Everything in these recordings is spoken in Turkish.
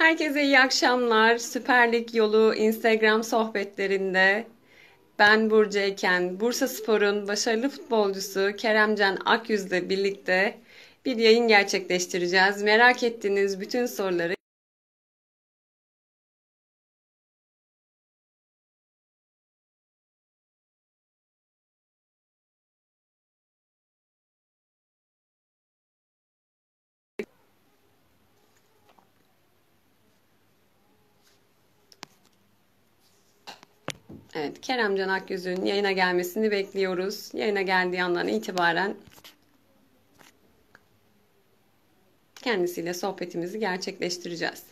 Herkese iyi akşamlar. Süper Lig yolu Instagram sohbetlerinde ben Burcu Eken, Bursaspor'un başarılı futbolcusu Keremcan Akyüz'le birlikte bir yayın gerçekleştireceğiz. Merak ettiğiniz bütün soruları Evet, Keremcan Akyüz'ün yayına gelmesini bekliyoruz. Yayına geldiği andan itibaren kendisiyle sohbetimizi gerçekleştireceğiz.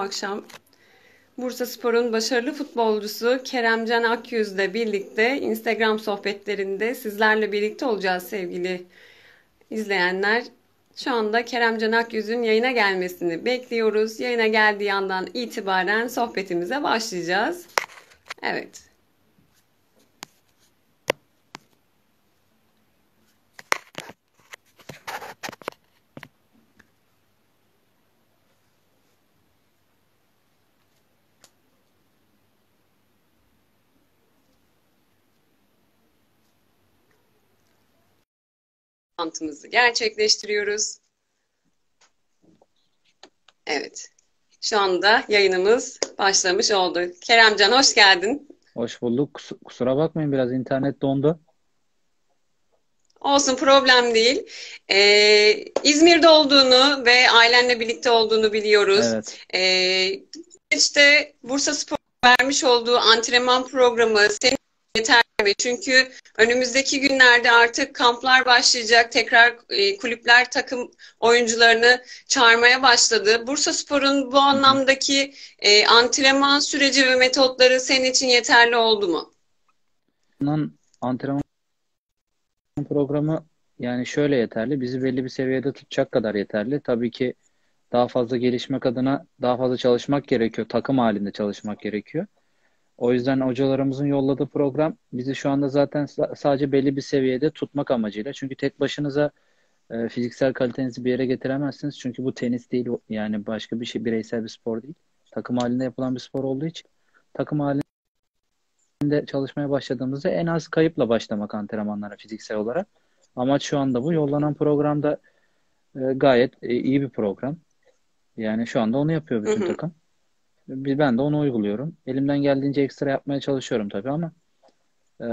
Akşam Bursaspor'un başarılı futbolcusu Keremcan Akyüz'le birlikte Instagram sohbetlerinde sizlerle birlikte olacağız sevgili izleyenler. Şu anda Keremcan Akyüz'ün yayına gelmesini bekliyoruz. Yayına geldiği andan itibaren sohbetimize başlayacağız. Evet. Toplantımızı gerçekleştiriyoruz. Evet. Şu anda yayınımız başlamış oldu. Keremcan hoş geldin. Hoş bulduk. Kusura bakmayın biraz internet dondu. Olsun problem değil. Ee, İzmir'de olduğunu ve ailenle birlikte olduğunu biliyoruz. Evet. Ee, işte Bursa Spor vermiş olduğu antrenman programı senin yeterli mi? Çünkü önümüzdeki günlerde artık kamplar başlayacak. Tekrar e, kulüpler takım oyuncularını çağırmaya başladı. Bursa Spor'un bu anlamdaki e, antrenman süreci ve metotları senin için yeterli oldu mu? Antrenman programı yani şöyle yeterli. Bizi belli bir seviyede tutacak kadar yeterli. Tabii ki daha fazla gelişmek adına daha fazla çalışmak gerekiyor. Takım halinde çalışmak gerekiyor. O yüzden hocalarımızın yolladığı program bizi şu anda zaten sadece belli bir seviyede tutmak amacıyla. Çünkü tek başınıza e, fiziksel kalitenizi bir yere getiremezsiniz. Çünkü bu tenis değil yani başka bir şey bireysel bir spor değil. Takım halinde yapılan bir spor olduğu için takım halinde çalışmaya başladığımızda en az kayıpla başlamak antrenmanlara fiziksel olarak. Amaç şu anda bu. Yollanan programda e, gayet e, iyi bir program. Yani şu anda onu yapıyor bütün takım. Ben de onu uyguluyorum. Elimden geldiğince ekstra yapmaya çalışıyorum tabii ama e,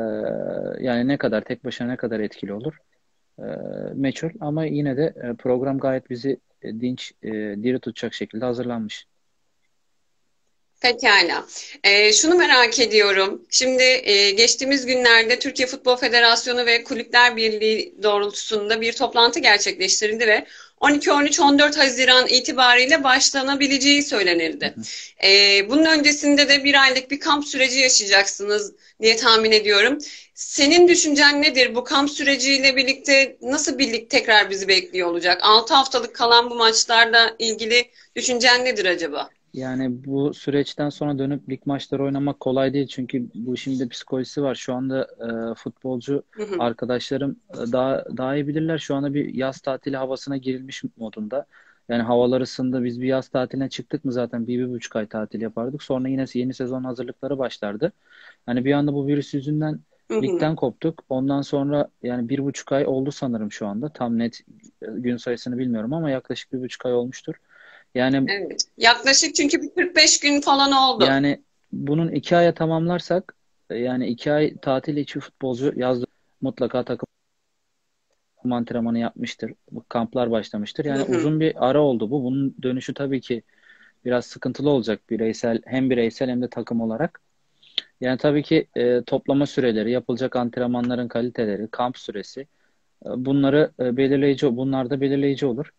yani ne kadar tek başına ne kadar etkili olur e, meçhul ama yine de e, program gayet bizi e, dinç, e, diri tutacak şekilde hazırlanmış. Pekala. E, şunu merak ediyorum. Şimdi e, geçtiğimiz günlerde Türkiye Futbol Federasyonu ve Kulüpler Birliği doğrultusunda bir toplantı gerçekleştirildi ve 12-13-14 Haziran itibariyle başlanabileceği söylenirdi. Ee, bunun öncesinde de bir aylık bir kamp süreci yaşayacaksınız diye tahmin ediyorum. Senin düşüncen nedir? Bu kamp süreciyle birlikte nasıl birlik tekrar bizi bekliyor olacak? 6 haftalık kalan bu maçlarla ilgili düşüncen nedir acaba? Yani bu süreçten sonra dönüp lig maçları oynamak kolay değil. Çünkü bu işin de psikolojisi var. Şu anda e, futbolcu hı hı. arkadaşlarım e, daha daha iyi bilirler. Şu anda bir yaz tatili havasına girilmiş modunda. Yani havalar ısındı. Biz bir yaz tatiline çıktık mı zaten bir, bir buçuk ay tatil yapardık. Sonra yine yeni sezon hazırlıkları başlardı. Hani bir anda bu virüs yüzünden hı hı. ligden koptuk. Ondan sonra yani bir buçuk ay oldu sanırım şu anda. Tam net e, gün sayısını bilmiyorum ama yaklaşık bir buçuk ay olmuştur. Yani evet. yaklaşık çünkü bir 45 gün falan oldu. Yani bunun iki aya tamamlarsak yani iki ay tatil içi futbolcu yazdı mutlaka takım antrenmanı yapmıştır. Bu kamplar başlamıştır. Yani hı hı. uzun bir ara oldu bu. Bunun dönüşü tabii ki biraz sıkıntılı olacak bireysel hem bireysel hem de takım olarak. Yani tabii ki e, toplama süreleri, yapılacak antrenmanların kaliteleri, kamp süresi e, bunları e, belirleyici bunlar da belirleyici olur.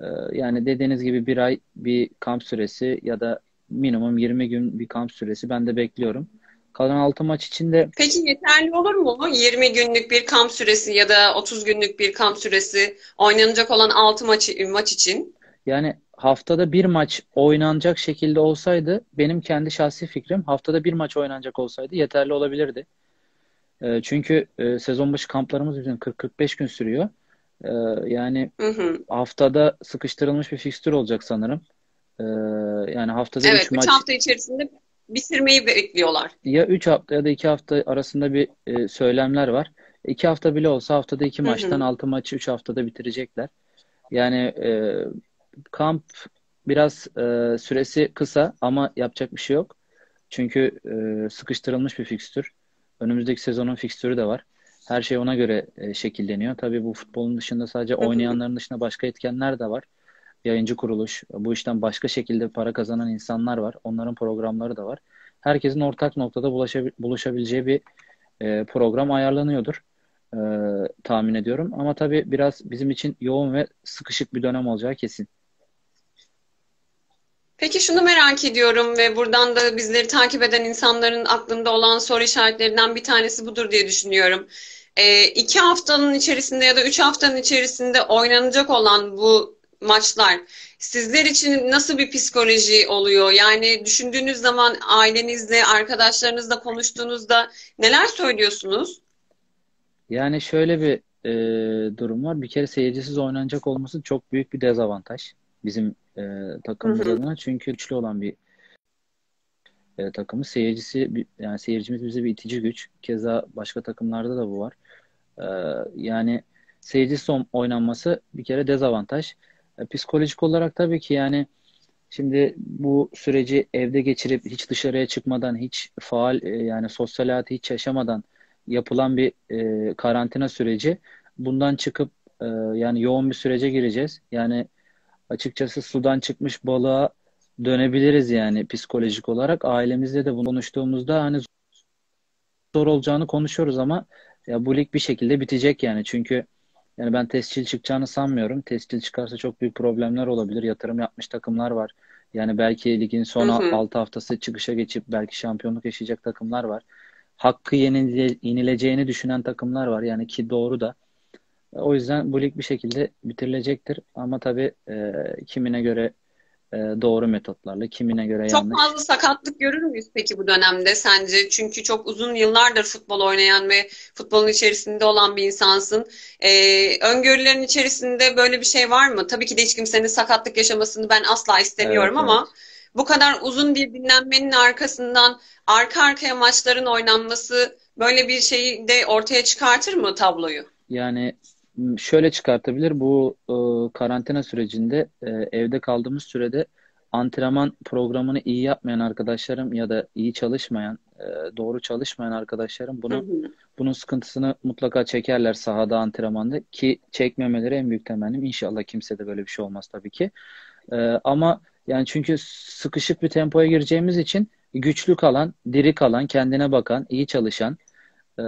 Ee, yani dediğiniz gibi bir ay bir kamp süresi ya da minimum 20 gün bir kamp süresi ben de bekliyorum. Kalan 6 maç içinde Peki yeterli olur mu? 20 günlük bir kamp süresi ya da 30 günlük bir kamp süresi oynanacak olan 6 maç, maç için? yani haftada bir maç oynanacak şekilde olsaydı benim kendi şahsi fikrim haftada bir maç oynanacak olsaydı yeterli olabilirdi. E, çünkü e, sezon başı kamplarımız bizim 40-45 gün sürüyor. E, yani Hı hı. haftada sıkıştırılmış bir fikstür olacak sanırım. E, yani haftada 3 Evet, 3 maç hafta içerisinde bitirmeyi bekliyorlar. ya 3 hafta ya da 2 hafta arasında bir e, söylemler var. 2 hafta bile olsa haftada 2 Hı maçtan hı. 6 maçı 3 haftada bitirecekler. Yani e, kamp biraz e, süresi kısa ama yapacak bir şey yok. Çünkü e, sıkıştırılmış bir fikstür. Önümüzdeki sezonun fikstürü de var. Her şey ona göre e, şekilleniyor. Tabii bu futbolun dışında sadece oynayanların dışında başka etkenler de var. Yayıncı kuruluş, bu işten başka şekilde para kazanan insanlar var. Onların programları da var. Herkesin ortak noktada bulaşabil- buluşabileceği bir e, program ayarlanıyordur e, tahmin ediyorum. Ama tabii biraz bizim için yoğun ve sıkışık bir dönem olacağı kesin. Peki şunu merak ediyorum ve buradan da bizleri takip eden insanların aklında olan soru işaretlerinden bir tanesi budur diye düşünüyorum. Ee, iki haftanın içerisinde ya da üç haftanın içerisinde oynanacak olan bu maçlar sizler için nasıl bir psikoloji oluyor? Yani düşündüğünüz zaman ailenizle, arkadaşlarınızla konuştuğunuzda neler söylüyorsunuz? Yani şöyle bir e, durum var. Bir kere seyircisiz oynanacak olması çok büyük bir dezavantaj bizim e, takımımız adına. Çünkü güçlü olan bir e, takımı. Seyircisi yani seyircimiz bize bir itici güç. Keza başka takımlarda da bu var. E, yani seyircisiz on- oynanması bir kere dezavantaj. E, psikolojik olarak tabii ki yani Şimdi bu süreci evde geçirip hiç dışarıya çıkmadan, hiç faal e, yani sosyal hayatı hiç yaşamadan yapılan bir e, karantina süreci. Bundan çıkıp e, yani yoğun bir sürece gireceğiz. Yani açıkçası sudan çıkmış balığa dönebiliriz yani psikolojik olarak. Ailemizle de bunu konuştuğumuzda hani zor olacağını konuşuyoruz ama ya bu lig bir şekilde bitecek yani. Çünkü yani ben tescil çıkacağını sanmıyorum. Tescil çıkarsa çok büyük problemler olabilir. Yatırım yapmış takımlar var. Yani belki ligin Hı son hı. 6 haftası çıkışa geçip belki şampiyonluk yaşayacak takımlar var. Hakkı yenile, yenileceğini düşünen takımlar var. Yani ki doğru da. O yüzden bu lig bir şekilde bitirilecektir. Ama tabii e, kimine göre doğru metotlarla, kimine göre Çok yanlış. fazla sakatlık görür müyüz peki bu dönemde sence? Çünkü çok uzun yıllardır futbol oynayan ve futbolun içerisinde olan bir insansın. Ee, öngörülerin içerisinde böyle bir şey var mı? Tabii ki de hiç kimsenin sakatlık yaşamasını ben asla istemiyorum evet. ama bu kadar uzun bir dinlenmenin arkasından arka arkaya maçların oynanması böyle bir şeyi de ortaya çıkartır mı tabloyu? Yani şöyle çıkartabilir. Bu e, karantina sürecinde e, evde kaldığımız sürede antrenman programını iyi yapmayan arkadaşlarım ya da iyi çalışmayan, e, doğru çalışmayan arkadaşlarım bunu bunun sıkıntısını mutlaka çekerler sahada antrenmanda ki çekmemeleri en büyük temennim. İnşallah kimse de böyle bir şey olmaz tabii ki. E, ama yani çünkü sıkışık bir tempoya gireceğimiz için güçlü kalan, diri kalan, kendine bakan, iyi çalışan e,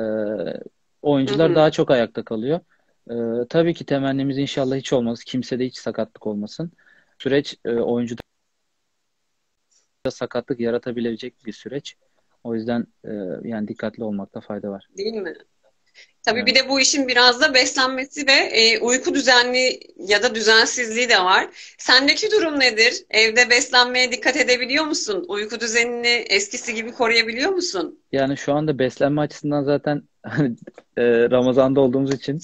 oyuncular daha çok ayakta kalıyor. Ee, tabii ki temennimiz inşallah hiç olmaz. Kimsede hiç sakatlık olmasın. Süreç e, oyuncuda sakatlık yaratabilecek bir süreç. O yüzden e, yani dikkatli olmakta fayda var. Değil mi? Tabii bir Evet. de bu işin biraz da beslenmesi ve e, uyku düzenli ya da düzensizliği de var. Sendeki durum nedir? Evde beslenmeye dikkat edebiliyor musun? Uyku düzenini eskisi gibi koruyabiliyor musun? Yani şu anda beslenme açısından zaten e, Ramazan'da olduğumuz için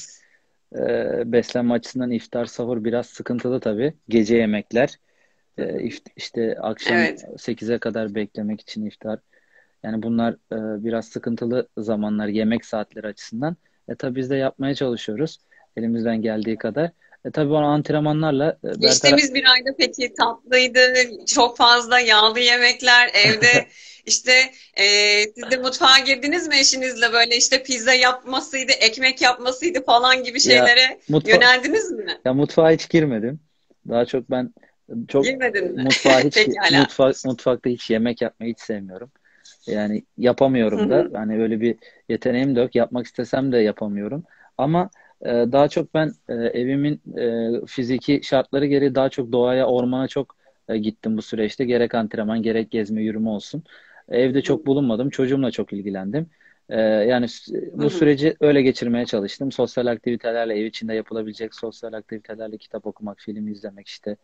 e, beslenme açısından iftar, sahur biraz sıkıntılı tabii. Gece yemekler, e, işte akşam Evet. 8'e kadar beklemek için iftar. Yani bunlar e, biraz sıkıntılı zamanlar yemek saatleri açısından. E tabii biz de yapmaya çalışıyoruz elimizden geldiği kadar. E tabii o antrenmanlarla e, bertaraf Geçtiğimiz bir ayda peki tatlıydı, çok fazla yağlı yemekler, evde işte e, siz de mutfağa girdiniz mi eşinizle böyle işte pizza yapmasıydı, ekmek yapmasıydı falan gibi ya şeylere mutfa yöneldiniz mi? ya mutfağa hiç girmedim. Daha çok ben çok Girmedin mi? mutfağa hiç mutfak mutfakta hiç yemek yapmayı hiç sevmiyorum. Yani Hı yapamıyorum da. hı. Hani öyle bir yeteneğim de yok. Yapmak istesem de yapamıyorum. Ama e, daha çok ben e, evimin e, fiziki şartları gereği daha çok doğaya, ormana çok e, gittim bu süreçte. Gerek antrenman, gerek gezme, yürüme olsun. Evde çok bulunmadım. Çocuğumla çok ilgilendim. Ee, yani bu süreci öyle geçirmeye çalıştım. Sosyal aktivitelerle, ev içinde yapılabilecek sosyal aktivitelerle kitap okumak, film izlemek işte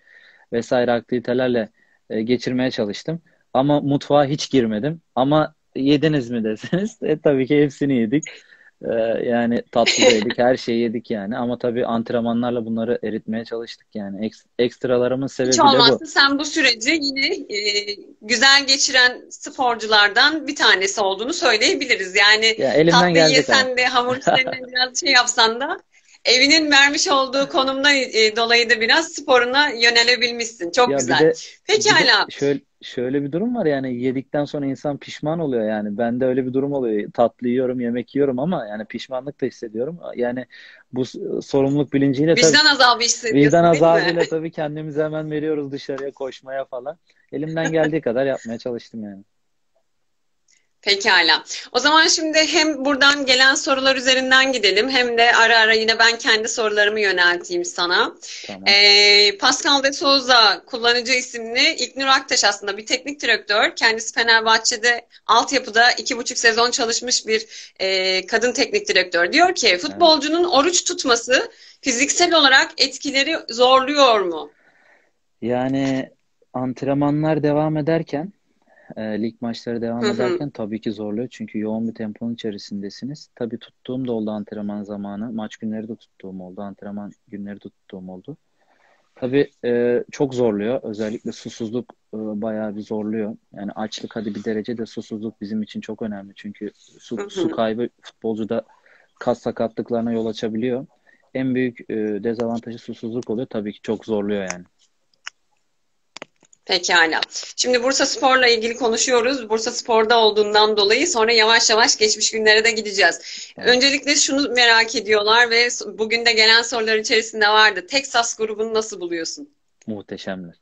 vesaire aktivitelerle e, geçirmeye çalıştım. Ama mutfağa hiç girmedim. Ama yediniz mi deseniz e, tabii ki hepsini yedik. Ee, yani tatlı da yedik, her şeyi yedik yani. Ama tabii antrenmanlarla bunları eritmeye çalıştık yani. Ek, ekstralarımın sebebi Hiç olmazsa de bu. sen bu süreci yine e, güzel geçiren sporculardan bir tanesi olduğunu söyleyebiliriz. Yani ya elimden tatlı yesen de hamur biraz şey yapsan da evinin vermiş olduğu konumdan e, dolayı da biraz sporuna yönelebilmişsin. Çok ya güzel. Bir de, Peki hala. Şöyle, şöyle bir durum var yani yedikten sonra insan pişman oluyor yani. Bende öyle bir durum oluyor. Tatlı yiyorum, yemek yiyorum ama yani pişmanlık da hissediyorum. Yani bu sorumluluk bilinciyle vicdan tabii, azabı hissediyorsun vicdan azabıyla tabii kendimizi hemen veriyoruz dışarıya koşmaya falan. Elimden geldiği kadar yapmaya çalıştım yani. Pekala. O zaman şimdi hem buradan gelen sorular üzerinden gidelim hem de ara ara yine ben kendi sorularımı yönelteyim sana. Tamam. Ee, Pascal de Souza kullanıcı isimli İlknur Aktaş aslında bir teknik direktör. Kendisi Fenerbahçe'de altyapıda iki buçuk sezon çalışmış bir e, kadın teknik direktör. Diyor ki futbolcunun oruç tutması fiziksel olarak etkileri zorluyor mu? Yani antrenmanlar devam ederken e, lig maçları devam hı hı. ederken tabii ki zorluyor. Çünkü yoğun bir temponun içerisindesiniz. Tabii tuttuğum da oldu antrenman zamanı. Maç günleri de tuttuğum oldu. Antrenman günleri de tuttuğum oldu. Tabii e, çok zorluyor. Özellikle susuzluk e, bayağı bir zorluyor. Yani açlık hadi bir derece de susuzluk bizim için çok önemli. Çünkü su, su kaybı futbolcuda kas sakatlıklarına yol açabiliyor. En büyük e, dezavantajı susuzluk oluyor. Tabii ki çok zorluyor yani. Pekala. Şimdi Bursa Spor'la ilgili konuşuyoruz. Bursa Spor'da olduğundan dolayı sonra yavaş yavaş geçmiş günlere de gideceğiz. Evet. Öncelikle şunu merak ediyorlar ve bugün de gelen sorular içerisinde vardı. Texas grubunu nasıl buluyorsun? Muhteşemler.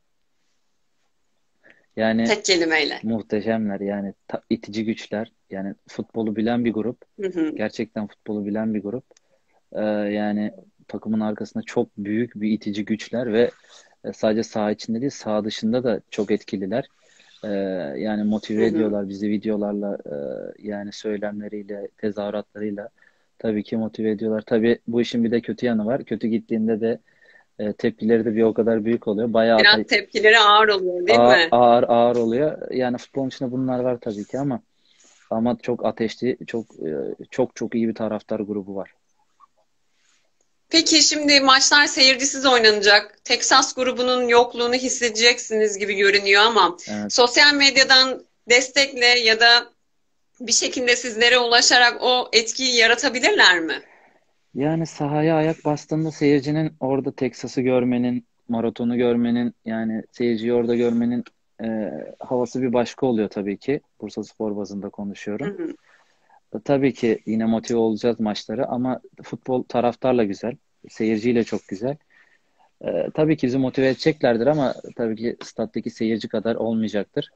Yani tek kelimeyle. Muhteşemler yani ta, itici güçler. Yani futbolu bilen bir grup. Hı hı. Gerçekten futbolu bilen bir grup. Ee, yani takımın arkasında çok büyük bir itici güçler ve e, sadece saha içinde değil saha dışında da çok etkililer. Ee, yani motive hı hı. ediyorlar bizi videolarla e, yani söylemleriyle, tezahüratlarıyla tabii ki motive ediyorlar. Tabii bu işin bir de kötü yanı var. Kötü gittiğinde de e, tepkileri de bir o kadar büyük oluyor. Bayağı Biraz tepkileri ağır oluyor değil ağır, mi? Ağır ağır oluyor. Yani futbolun içinde bunlar var tabii ki ama ama çok ateşli, çok e, çok çok iyi bir taraftar grubu var. Peki şimdi maçlar seyircisiz oynanacak. Texas grubunun yokluğunu hissedeceksiniz gibi görünüyor ama evet. sosyal medyadan destekle ya da bir şekilde sizlere ulaşarak o etkiyi yaratabilirler mi? Yani sahaya ayak bastığında seyircinin orada Texas'ı görmenin, maratonu görmenin, yani seyirciyi orada görmenin e, havası bir başka oluyor tabii ki. Bursa Spor bazında konuşuyorum. Hı hı. Tabii ki yine motive olacağız maçları ama futbol taraftarla güzel. Seyirciyle çok güzel. Ee, tabii ki bizi motive edeceklerdir ama tabii ki stat'taki seyirci kadar olmayacaktır.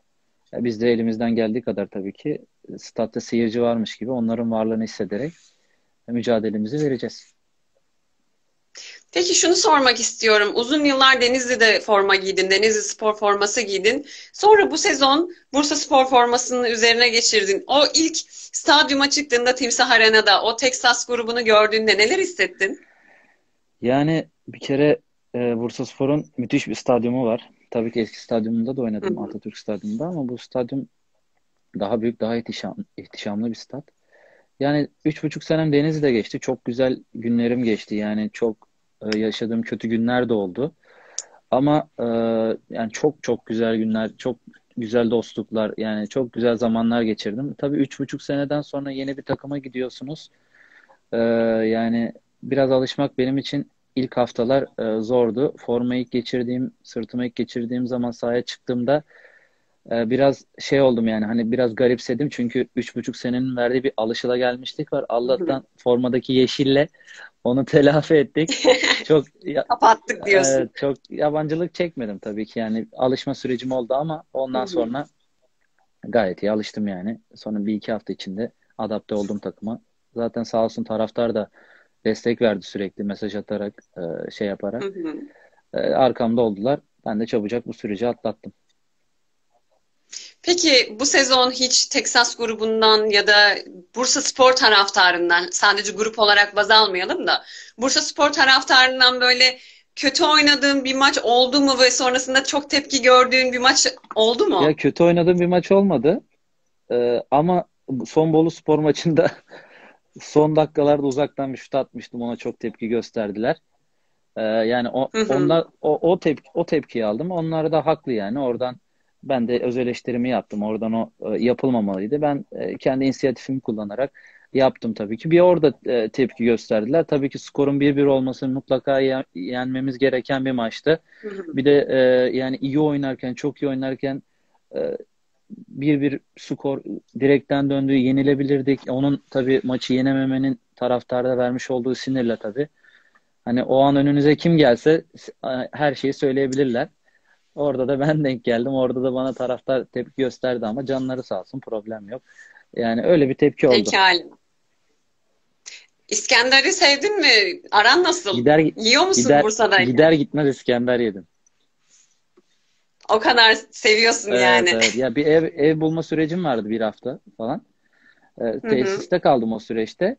Ee, biz de elimizden geldiği kadar tabii ki statta seyirci varmış gibi onların varlığını hissederek mücadelemizi vereceğiz. Peki şunu sormak istiyorum. Uzun yıllar Denizli'de forma giydin, Denizli spor forması giydin. Sonra bu sezon Bursa spor formasının üzerine geçirdin. O ilk stadyuma çıktığında Timsah Arena'da o Texas grubunu gördüğünde neler hissettin? Yani bir kere e, Bursa Spor'un müthiş bir stadyumu var. Tabii ki eski stadyumunda da oynadım Hı-hı. Atatürk Stadyumunda ama bu stadyum daha büyük, daha ihtişam, ihtişamlı bir stat. Yani üç buçuk senem Denizli'de geçti. Çok güzel günlerim geçti. Yani çok e, yaşadığım kötü günler de oldu. Ama e, yani çok çok güzel günler, çok güzel dostluklar, yani çok güzel zamanlar geçirdim. Tabii üç buçuk seneden sonra yeni bir takıma gidiyorsunuz. E, yani biraz alışmak benim için ilk haftalar e, zordu. Formayı ilk geçirdiğim, sırtıma ilk geçirdiğim zaman sahaya çıktığımda biraz şey oldum yani hani biraz garipsedim çünkü üç buçuk senenin verdiği bir alışıla gelmişlik var. Allah'tan formadaki yeşille onu telafi ettik. Çok ya, kapattık diyorsun. E, çok yabancılık çekmedim tabii ki yani alışma sürecim oldu ama ondan sonra gayet iyi alıştım yani. Sonra bir iki hafta içinde adapte oldum takıma. Zaten sağ olsun taraftar da destek verdi sürekli mesaj atarak e, şey yaparak. Hı hı. E, arkamda oldular. Ben de çabucak bu süreci atlattım. Peki bu sezon hiç Texas grubundan ya da Bursa Spor taraftarından sadece grup olarak baz almayalım da Bursa Spor taraftarından böyle kötü oynadığın bir maç oldu mu ve sonrasında çok tepki gördüğün bir maç oldu mu? Ya kötü oynadığım bir maç olmadı. Ee, ama son Bolu Spor maçında son dakikalarda uzaktan bir şut atmıştım. Ona çok tepki gösterdiler. Ee, yani o, Hı hı. onlar o, o tepki o tepkiyi aldım. Onlar da haklı yani. Oradan ben de öz eleştirimi yaptım. Oradan o e, yapılmamalıydı. Ben e, kendi inisiyatifimi kullanarak yaptım tabii ki. Bir orada e, tepki gösterdiler. Tabii ki skorun 1-1 olması mutlaka ye- yenmemiz gereken bir maçtı. Bir de e, yani iyi oynarken, çok iyi oynarken e, bir bir skor direkten döndüğü yenilebilirdik. Onun tabii maçı yenememenin taraftarda vermiş olduğu sinirle tabii. Hani o an önünüze kim gelse her şeyi söyleyebilirler. Orada da ben denk geldim. Orada da bana taraftar tepki gösterdi ama canları sağ olsun problem yok. Yani öyle bir tepki oldu. Pekala. İskender'i sevdin mi? Aran nasıl? Gider Yiyor musun gider Bursa'dayken? gider gitmez İskender yedim. O kadar seviyorsun Evet, yani. evet. Ya bir ev ev bulma sürecim vardı bir hafta falan. Hı. tesiste kaldım o süreçte.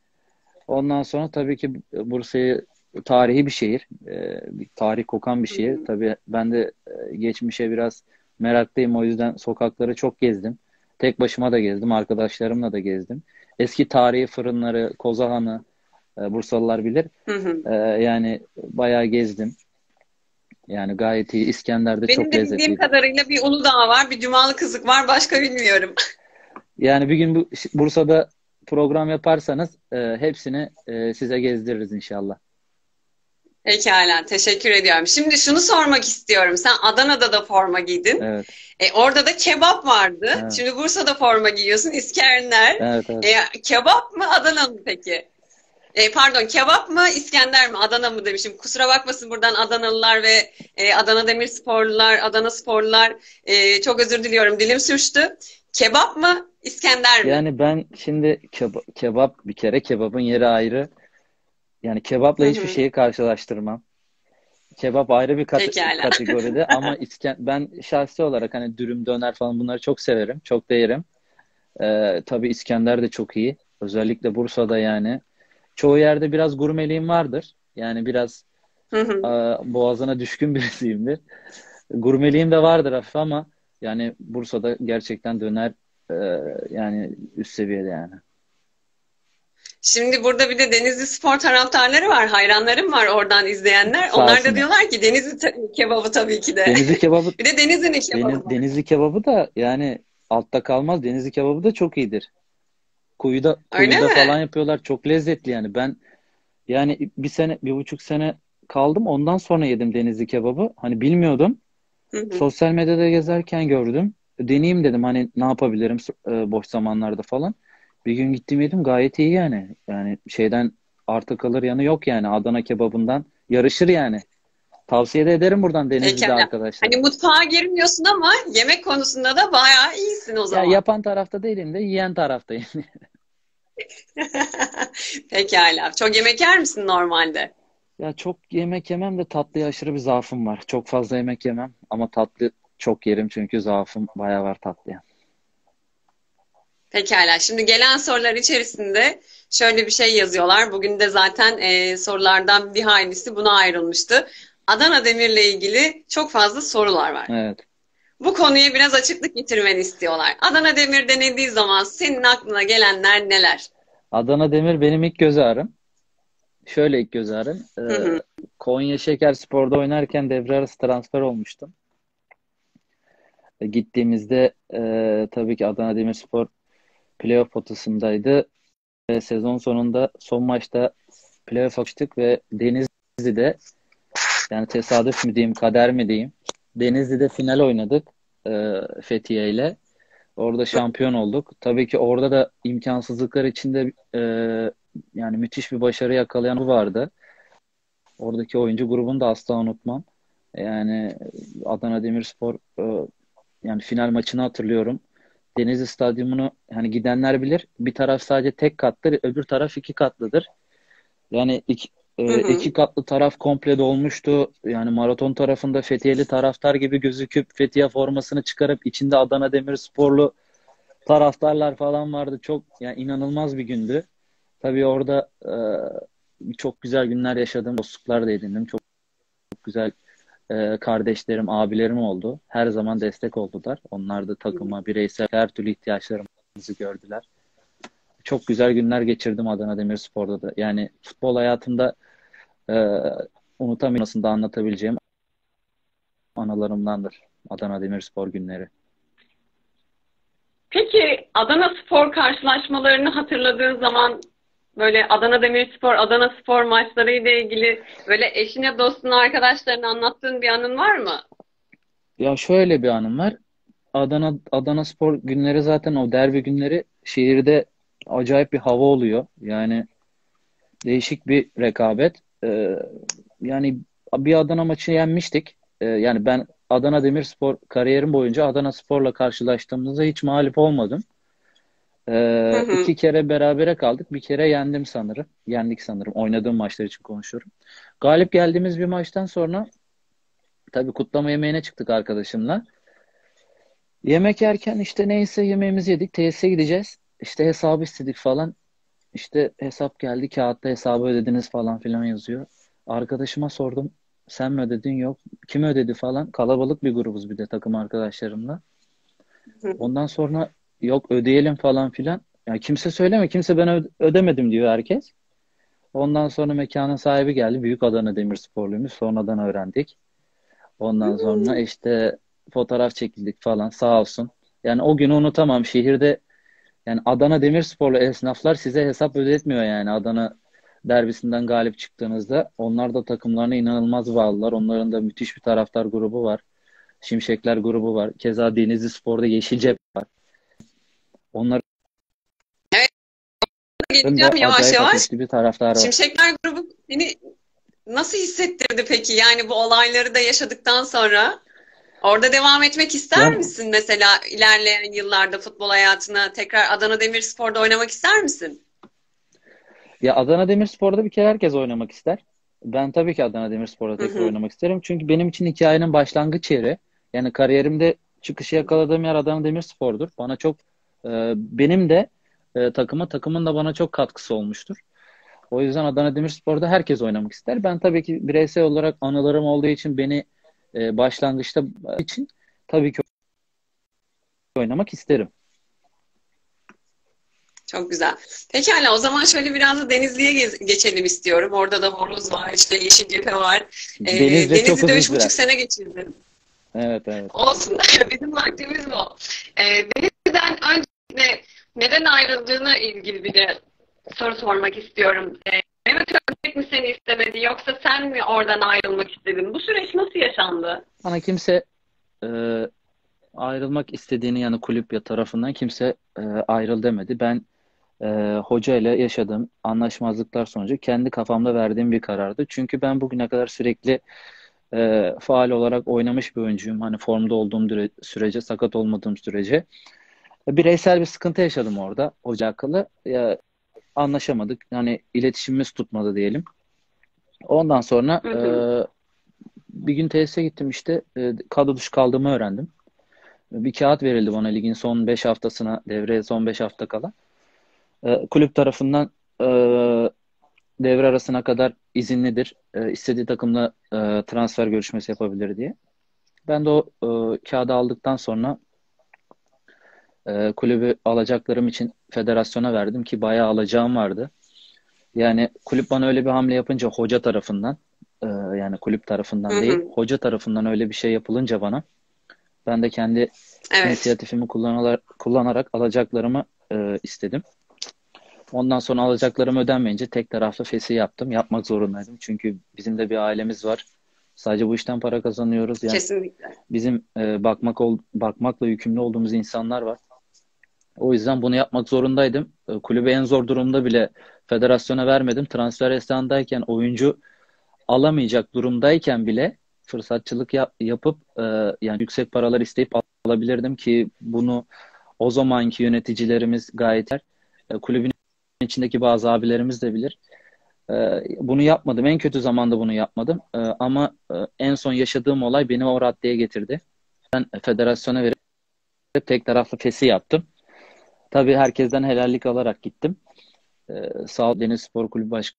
Ondan sonra tabii ki Bursa'yı tarihi bir şehir, e, bir tarih kokan bir şehir. Tabii ben de e, geçmişe biraz meraklıyım. O yüzden sokakları çok gezdim. Tek başıma da gezdim, arkadaşlarımla da gezdim. Eski tarihi fırınları, Kozahan'ı e, Bursalılar bilir. Hı hı. E, yani bayağı gezdim. Yani gayet iyi. İskender de Benim çok de bildiğim kadarıyla bir Uludağ var, bir Cumalı Kızık var, başka bilmiyorum. Yani bir gün bu Bursa'da program yaparsanız e, hepsini e, size gezdiririz inşallah. Pekala, teşekkür ediyorum. Şimdi şunu sormak istiyorum. Sen Adana'da da forma giydin. Evet, E, orada da kebap vardı. evet, Şimdi Bursa'da forma giyiyorsun, İskender. evet, evet. E, kebap mı, Adana mı peki? E, pardon, kebap mı, İskender mi, Adana mı demişim. Kusura bakmasın buradan Adanalılar ve e, Adana Demirsporlular, Adana Sporlular. E, çok özür diliyorum, dilim sürçtü. Kebap mı, İskender mi? Yani ben şimdi keba- kebap bir kere kebabın yeri ayrı. Yani kebapla Hı hiçbir şeyi karşılaştırmam. Kebap ayrı bir kat- Pekala. kategoride ama isken ben şahsi olarak hani dürüm döner falan bunları çok severim. Çok da yerim. Ee, tabii İskender de çok iyi. Özellikle Bursa'da yani. Çoğu yerde biraz gurmeliğim vardır. Yani biraz Hı hı. e, boğazına düşkün birisiyimdir. Gurmeliğim de vardır hafif ama yani Bursa'da gerçekten döner e, yani üst seviyede yani. Şimdi burada bir de Denizli Spor taraftarları var, hayranlarım var oradan izleyenler. Sağ Onlar da diyorlar ki Denizli kebabı tabii ki de. Denizli kebabı Bir de Denizli'nin Deniz, kebabı. Denizli kebabı da yani altta kalmaz. Denizli kebabı da çok iyidir. Kuyuda Öyle kuyuda mi? falan yapıyorlar. Çok lezzetli yani. Ben yani bir sene, bir buçuk sene kaldım. Ondan sonra yedim Denizli kebabı. Hani bilmiyordum. Hı hı. Sosyal medyada gezerken gördüm. Deneyeyim dedim hani ne yapabilirim e, boş zamanlarda falan. Bir gün gittim yedim gayet iyi yani. Yani şeyden artı kalır yanı yok yani. Adana kebabından yarışır yani. Tavsiye de ederim buradan Denizli'de Pekala. arkadaşlara. Hani mutfağa girmiyorsun ama yemek konusunda da bayağı iyisin o Ya zaman. yapan tarafta değilim de yiyen taraftayım. Pekala. Çok yemek yer misin normalde? Ya çok yemek yemem de tatlıya aşırı bir zaafım var. Çok fazla yemek yemem ama tatlı çok yerim çünkü zaafım bayağı var tatlıya. Pekala. Şimdi gelen sorular içerisinde şöyle bir şey yazıyorlar. Bugün de zaten e, sorulardan bir hanesi buna ayrılmıştı. Adana Demir'le ilgili çok fazla sorular var. Evet. Bu konuya biraz açıklık getirmeni istiyorlar. Adana Demir denildiği zaman senin aklına gelenler neler? Adana Demir benim ilk göz ağrım. Şöyle ilk göz ağrım. Ee, Hı hı. Konya Şekerspor'da oynarken devre arası transfer olmuştum. Gittiğimizde e, tabii ki Adana Demirspor playoff potasındaydı. Ve sezon sonunda son maçta playoff açtık ve Denizli'de yani tesadüf mü diyeyim, kader mi diyeyim. Denizli'de final oynadık e, Fethiye ile. Orada şampiyon olduk. Tabii ki orada da imkansızlıklar içinde e, yani müthiş bir başarı yakalayan vardı. Oradaki oyuncu grubunu da asla unutmam. Yani Adana Demirspor e, yani final maçını hatırlıyorum. Denizli Stadyumunu hani gidenler bilir. Bir taraf sadece tek katlı, öbür taraf iki katlıdır. Yani iki, e, Hı hı. iki katlı taraf komple dolmuştu. Yani maraton tarafında Fethiyeli taraftar gibi gözüküp Fethiye formasını çıkarıp içinde Adana Demirsporlu taraftarlar falan vardı. Çok yani inanılmaz bir gündü. Tabii orada e, çok güzel günler yaşadım. Dostluklar da edindim. Çok, çok güzel e, kardeşlerim, abilerim oldu. Her zaman destek oldular. Onlar da takıma, bireysel her türlü ihtiyaçlarımızı gördüler. Çok güzel günler geçirdim Adana Demirspor'da da. Yani futbol hayatımda e, unutamayasın da anlatabileceğim anılarımdandır Adana Demirspor günleri. Peki Adana Spor karşılaşmalarını hatırladığın zaman böyle Adana Demirspor, Adana Spor maçları ile ilgili böyle eşine, dostuna, arkadaşlarına anlattığın bir anın var mı? Ya şöyle bir anım var. Adana Adana Spor günleri zaten o derbi günleri şehirde acayip bir hava oluyor. Yani değişik bir rekabet. Ee, yani bir Adana maçı yenmiştik. Ee, yani ben Adana Demirspor kariyerim boyunca Adana Spor'la karşılaştığımızda hiç mağlup olmadım. Ee, Hı hı. iki kere berabere kaldık. Bir kere yendim sanırım. Yendik sanırım. Oynadığım maçlar için konuşuyorum. Galip geldiğimiz bir maçtan sonra tabii kutlama yemeğine çıktık arkadaşımla. Yemek yerken işte neyse yemeğimizi yedik. Tesise gideceğiz. İşte hesabı istedik falan. İşte hesap geldi. Kağıtta hesabı ödediniz falan filan yazıyor. Arkadaşıma sordum. Sen mi ödedin? Yok. Kim ödedi falan. Kalabalık bir grubuz bir de takım arkadaşlarımla. Ondan sonra yok ödeyelim falan filan. Yani kimse söyleme. Kimse ben ödemedim diyor herkes. Ondan sonra mekanın sahibi geldi. Büyük Adana Demirsporluymuş. Sonradan öğrendik. Ondan sonra işte fotoğraf çekildik falan sağ olsun. Yani o günü unutamam. Şehirde yani Adana Demirsporlu esnaflar size hesap ödetmiyor yani Adana derbisinden galip çıktığınızda. Onlar da takımlarına inanılmaz bağlılar. Onların da müthiş bir taraftar grubu var. Şimşekler grubu var. Keza Denizli Spor'da Yeşilcep var. Onların da Geleceğim yavaş yavaş. bir taraftarı var. Şimşekler grubu seni nasıl hissettirdi peki? Yani bu olayları da yaşadıktan sonra orada devam etmek ister Yani misin mesela ilerleyen yıllarda futbol hayatına tekrar Adana Demirspor'da oynamak ister misin? Ya Adana Demirspor'da bir kere herkes oynamak ister. Ben tabii ki Adana Demirspor'da tekrar hı. oynamak isterim. Çünkü benim için hikayenin başlangıç yeri. Yani kariyerimde çıkışı yakaladığım yer Adana Demirspor'dur. Bana çok e, benim de e, takıma takımın da bana çok katkısı olmuştur. O yüzden Adana Demirspor'da herkes oynamak ister. Ben tabii ki bireysel olarak anılarım olduğu için beni e, başlangıçta için tabii ki oynamak isterim. Çok güzel. Pekala o zaman şöyle biraz da Denizli'ye geçelim istiyorum. Orada da horoz var, işte Yeşiltepe var. Ee, Denizde çok Denizli'de üç buçuk sene geçirdim. Evet evet. Olsun. Bizim vaktimiz bu. Ee, Denizli'den önce neden ayrıldığına ilgili bir de soru sormak istiyorum. Mehmet Özbek mi seni istemedi yoksa sen mi oradan ayrılmak istedin? Bu süreç nasıl yaşandı? Bana kimse e, ayrılmak istediğini yani kulüp ya tarafından kimse e, ayrıl demedi. Ben e, hoca ile yaşadığım anlaşmazlıklar sonucu kendi kafamda verdiğim bir karardı. Çünkü ben bugüne kadar sürekli e, faal olarak oynamış bir oyuncuyum. Hani formda olduğum sürece, sakat olmadığım sürece. Bireysel bir sıkıntı yaşadım orada hoca akıllı. Ya, anlaşamadık. Yani iletişimimiz tutmadı diyelim. Ondan sonra Hı e, hı. bir gün tesise gittim işte e, kadro dışı kaldığımı öğrendim. Bir kağıt verildi bana ligin son 5 haftasına, devreye son 5 hafta kala. E, kulüp tarafından e, devre arasına kadar izinlidir. E, istediği takımla e, transfer görüşmesi yapabilir diye. Ben de o e, kağıdı aldıktan sonra e, kulübü alacaklarım için federasyona verdim ki bayağı alacağım vardı. Yani kulüp bana öyle bir hamle yapınca hoca tarafından e, yani kulüp tarafından Hı değil hoca tarafından öyle bir şey yapılınca bana ben de kendi Evet. inisiyatifimi kullanarak, kullanarak alacaklarımı e, istedim. Ondan sonra alacaklarım ödenmeyince tek taraflı fesih yaptım. Yapmak zorundaydım. Çünkü bizim de bir ailemiz var. Sadece bu işten para kazanıyoruz. Yani Kesinlikle. bizim e, bakmak ol, bakmakla yükümlü olduğumuz insanlar var. O yüzden bunu yapmak zorundaydım. E, kulübü en zor durumda bile federasyona vermedim. Transfer esnasındayken oyuncu alamayacak durumdayken bile fırsatçılık yap- yapıp e, yani yüksek paralar isteyip al- alabilirdim ki bunu o zamanki yöneticilerimiz gayet yer. E, kulübün içindeki bazı abilerimiz de bilir. E, bunu yapmadım. En kötü zamanda bunu yapmadım. E, ama e, en son yaşadığım olay beni o raddeye getirdi. Ben federasyona verip tek taraflı fesi yaptım. Tabii herkesten helallik alarak gittim. E, Sağ ol Deniz Spor Kulübü Başkanı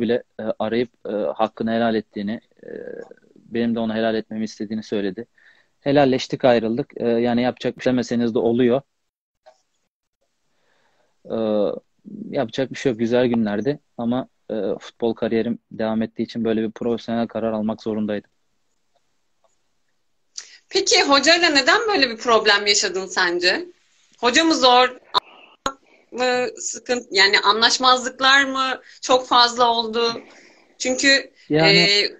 bile e, arayıp e, hakkını helal ettiğini, e, benim de ona helal etmemi istediğini söyledi. Helalleştik ayrıldık. E, yani yapacak bir şey demeseniz de oluyor. E, yapacak bir şey yok. Güzel günlerdi ama e, futbol kariyerim devam ettiği için böyle bir profesyonel karar almak zorundaydım. Peki hocayla neden böyle bir problem yaşadın sence? Hoca mı zor? mı sıkıntı yani anlaşmazlıklar mı çok fazla oldu? Çünkü Yani e,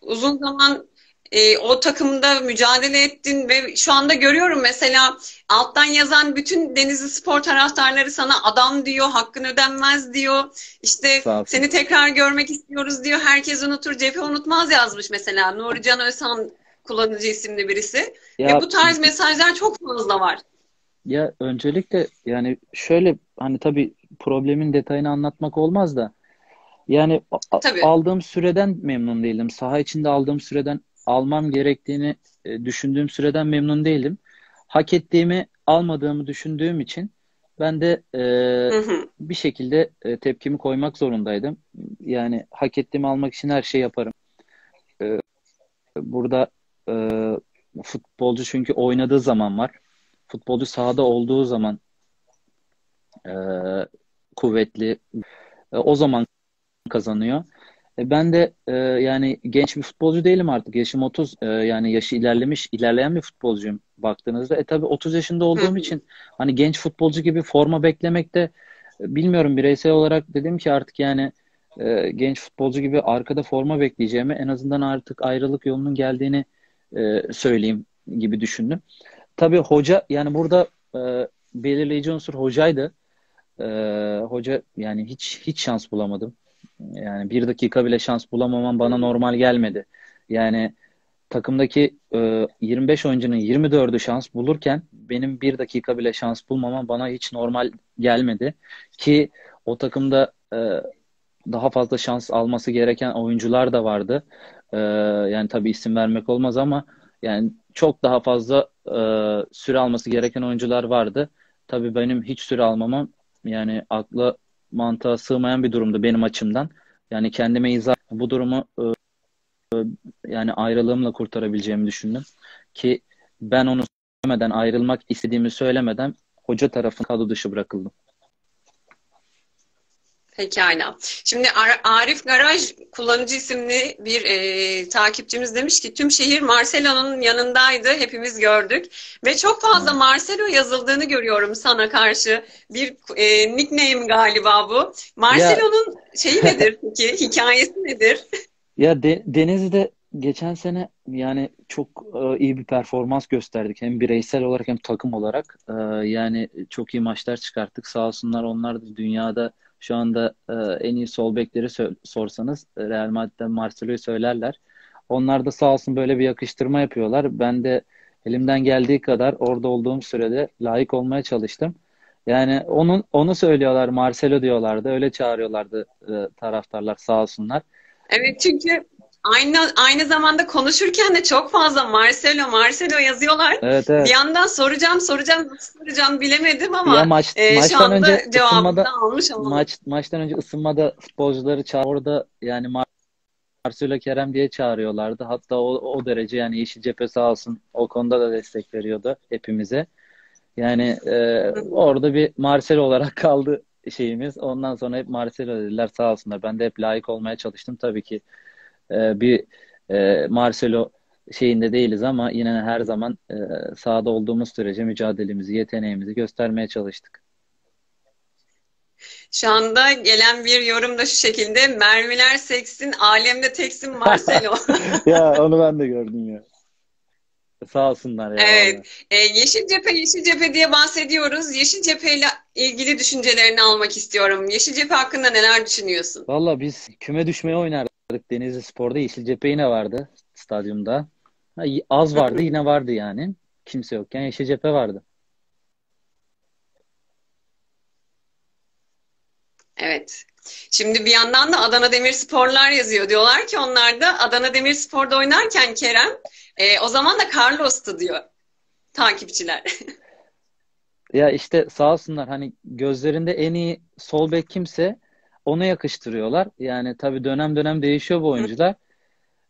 uzun zaman e, o takımda mücadele ettin ve şu anda görüyorum mesela alttan yazan bütün Denizli Spor taraftarları sana adam diyor, hakkın ödenmez diyor. İşte seni tekrar görmek istiyoruz diyor. Herkes unutur, cephe unutmaz yazmış mesela. Nurican Özhan kullanıcı isimli birisi. Ve Ya bu tarz mesajlar çok fazla var. Ya öncelikle yani şöyle hani tabii problemin detayını anlatmak olmaz da yani a- Tabii. aldığım süreden memnun değildim. Saha içinde aldığım süreden almam gerektiğini e, düşündüğüm süreden memnun değilim. Hak ettiğimi almadığımı düşündüğüm için ben de e, Hı hı. bir şekilde e, tepkimi koymak zorundaydım. Yani hak ettiğimi almak için her şeyi yaparım. E, burada e, futbolcu çünkü oynadığı zaman var. Futbolcu sahada olduğu zaman e, kuvvetli. E, o zaman kazanıyor. E, ben de e, yani genç bir futbolcu değilim artık. Yaşım 30. E, yani yaşı ilerlemiş, ilerleyen bir futbolcuyum baktığınızda. E tabii 30 yaşında olduğum için hani genç futbolcu gibi forma beklemek de e, bilmiyorum bireysel olarak dedim ki artık yani e, genç futbolcu gibi arkada forma bekleyeceğime en azından artık ayrılık yolunun geldiğini e, söyleyeyim gibi düşündüm. Tabii hoca yani burada e, belirleyici unsur hocaydı. E, hoca yani hiç hiç şans bulamadım. Yani bir dakika bile şans bulamamam bana normal gelmedi. Yani takımdaki e, 25 oyuncunun 24'ü şans bulurken benim bir dakika bile şans bulmamam bana hiç normal gelmedi. Ki o takımda e, daha fazla şans alması gereken oyuncular da vardı. E, yani tabii isim vermek olmaz ama yani çok daha fazla e, süre alması gereken oyuncular vardı. Tabii benim hiç süre almamam yani akla mantığa sığmayan bir durumdu benim açımdan. Yani kendime izah bu durumu e, yani ayrılığımla kurtarabileceğimi düşündüm. Ki ben onu söylemeden ayrılmak istediğimi söylemeden hoca tarafından kadro dışı bırakıldım. Pekala. Şimdi Ar- Arif Garaj kullanıcı isimli bir e, takipçimiz demiş ki tüm şehir Marcelo'nun yanındaydı. Hepimiz gördük. Ve çok fazla. Marcelo yazıldığını görüyorum sana karşı. Bir e, nickname galiba bu. Marcelo'nun şeyi nedir peki? Hikayesi nedir? ya de, Denizli'de geçen sene yani çok e, iyi bir performans gösterdik. Hem bireysel olarak hem takım olarak. E, yani çok iyi maçlar çıkarttık. Sağ olsunlar onlar da dünyada şu anda e, en iyi sol bekleri sorsanız e, Real Madrid'den Marcelo'yu söylerler. Onlar da sağ olsun böyle bir yakıştırma yapıyorlar. Ben de elimden geldiği kadar orada olduğum sürede layık olmaya çalıştım. Yani onun onu söylüyorlar, Marcelo diyorlardı. Öyle çağırıyorlardı e, taraftarlar sağ olsunlar. Evet çünkü aynı aynı zamanda konuşurken de çok fazla Marcelo Marcelo yazıyorlar. Evet Bir evet. yandan soracağım soracağım nasıl soracağım bilemedim Ya ama maç e, şu maçtan anda önce cevabını almış oldum. maç maçtan önce ısınmada futbolcuları çağır orada yani Marcelo Kerem diye çağırıyorlardı. Hatta o, o derece yani Yeşil Cephe sağ olsun o konuda da destek veriyordu hepimize. Yani e, orada bir Marcelo olarak kaldı şeyimiz. Ondan sonra hep Marcelo dediler sağ olsunlar. Ben de hep layık olmaya çalıştım. Tabii ki e, bir e, Marcelo şeyinde değiliz ama yine her zaman e, sahada olduğumuz sürece mücadelemizi, yeteneğimizi göstermeye çalıştık. Şu anda gelen bir yorum da şu şekilde. Mermiler seksin, alemde teksin Marcelo. Ya onu ben de gördüm ya. Sağ olsunlar ya Evet. E, Yeşil Cephe, Yeşil Cephe diye bahsediyoruz. Yeşil Cephe ile ilgili düşüncelerini almak istiyorum. Yeşil Cephe hakkında neler düşünüyorsun? Valla biz küme düşmeye oynardık Denizli Spor'da. Yeşil Cephe yine vardı stadyumda. Ha, az vardı yine vardı yani. Kimse yokken Yeşil Cephe vardı. Evet. Şimdi bir yandan da Adana Demirsporlar yazıyor. Diyorlar ki onlar da Adana Demirspor'da oynarken Kerem e, o zaman da Carlos'tu diyor takipçiler. Ya işte sağ olsunlar hani gözlerinde en iyi sol bek kimse onu yakıştırıyorlar. Yani tabii dönem dönem değişiyor bu oyuncular.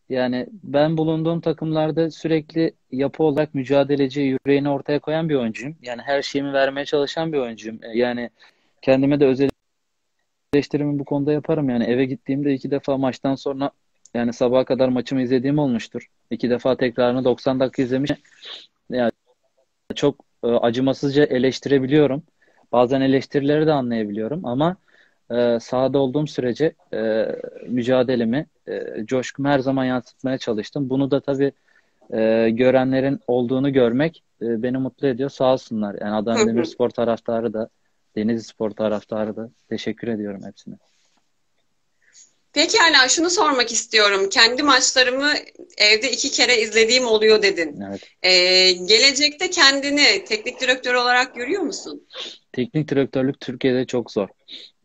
Yani ben bulunduğum takımlarda sürekli yapı olarak mücadeleci, yüreğini ortaya koyan bir oyuncuyum. Yani her şeyimi vermeye çalışan bir oyuncuyum. Yani kendime de özel eleştirimi bu konuda yaparım. Yani eve gittiğimde iki defa maçtan sonra yani sabaha kadar maçımı izlediğim olmuştur. İki defa tekrarını 90 dakika izlemiş. Yani çok e, acımasızca eleştirebiliyorum. Bazen eleştirileri de anlayabiliyorum ama e, sahada olduğum sürece e, mücadelemi, e, coşkumu her zaman yansıtmaya çalıştım. Bunu da tabii e, görenlerin olduğunu görmek e, beni mutlu ediyor. Sağ olsunlar. Yani Adana Demirspor taraftarı da, Denizli Spor taraftarı da teşekkür ediyorum hepsine. Peki hala şunu sormak istiyorum. Kendi maçlarımı evde iki kere izlediğim oluyor dedin. Evet. Ee, gelecekte kendini teknik direktör olarak görüyor musun? Teknik direktörlük Türkiye'de çok zor.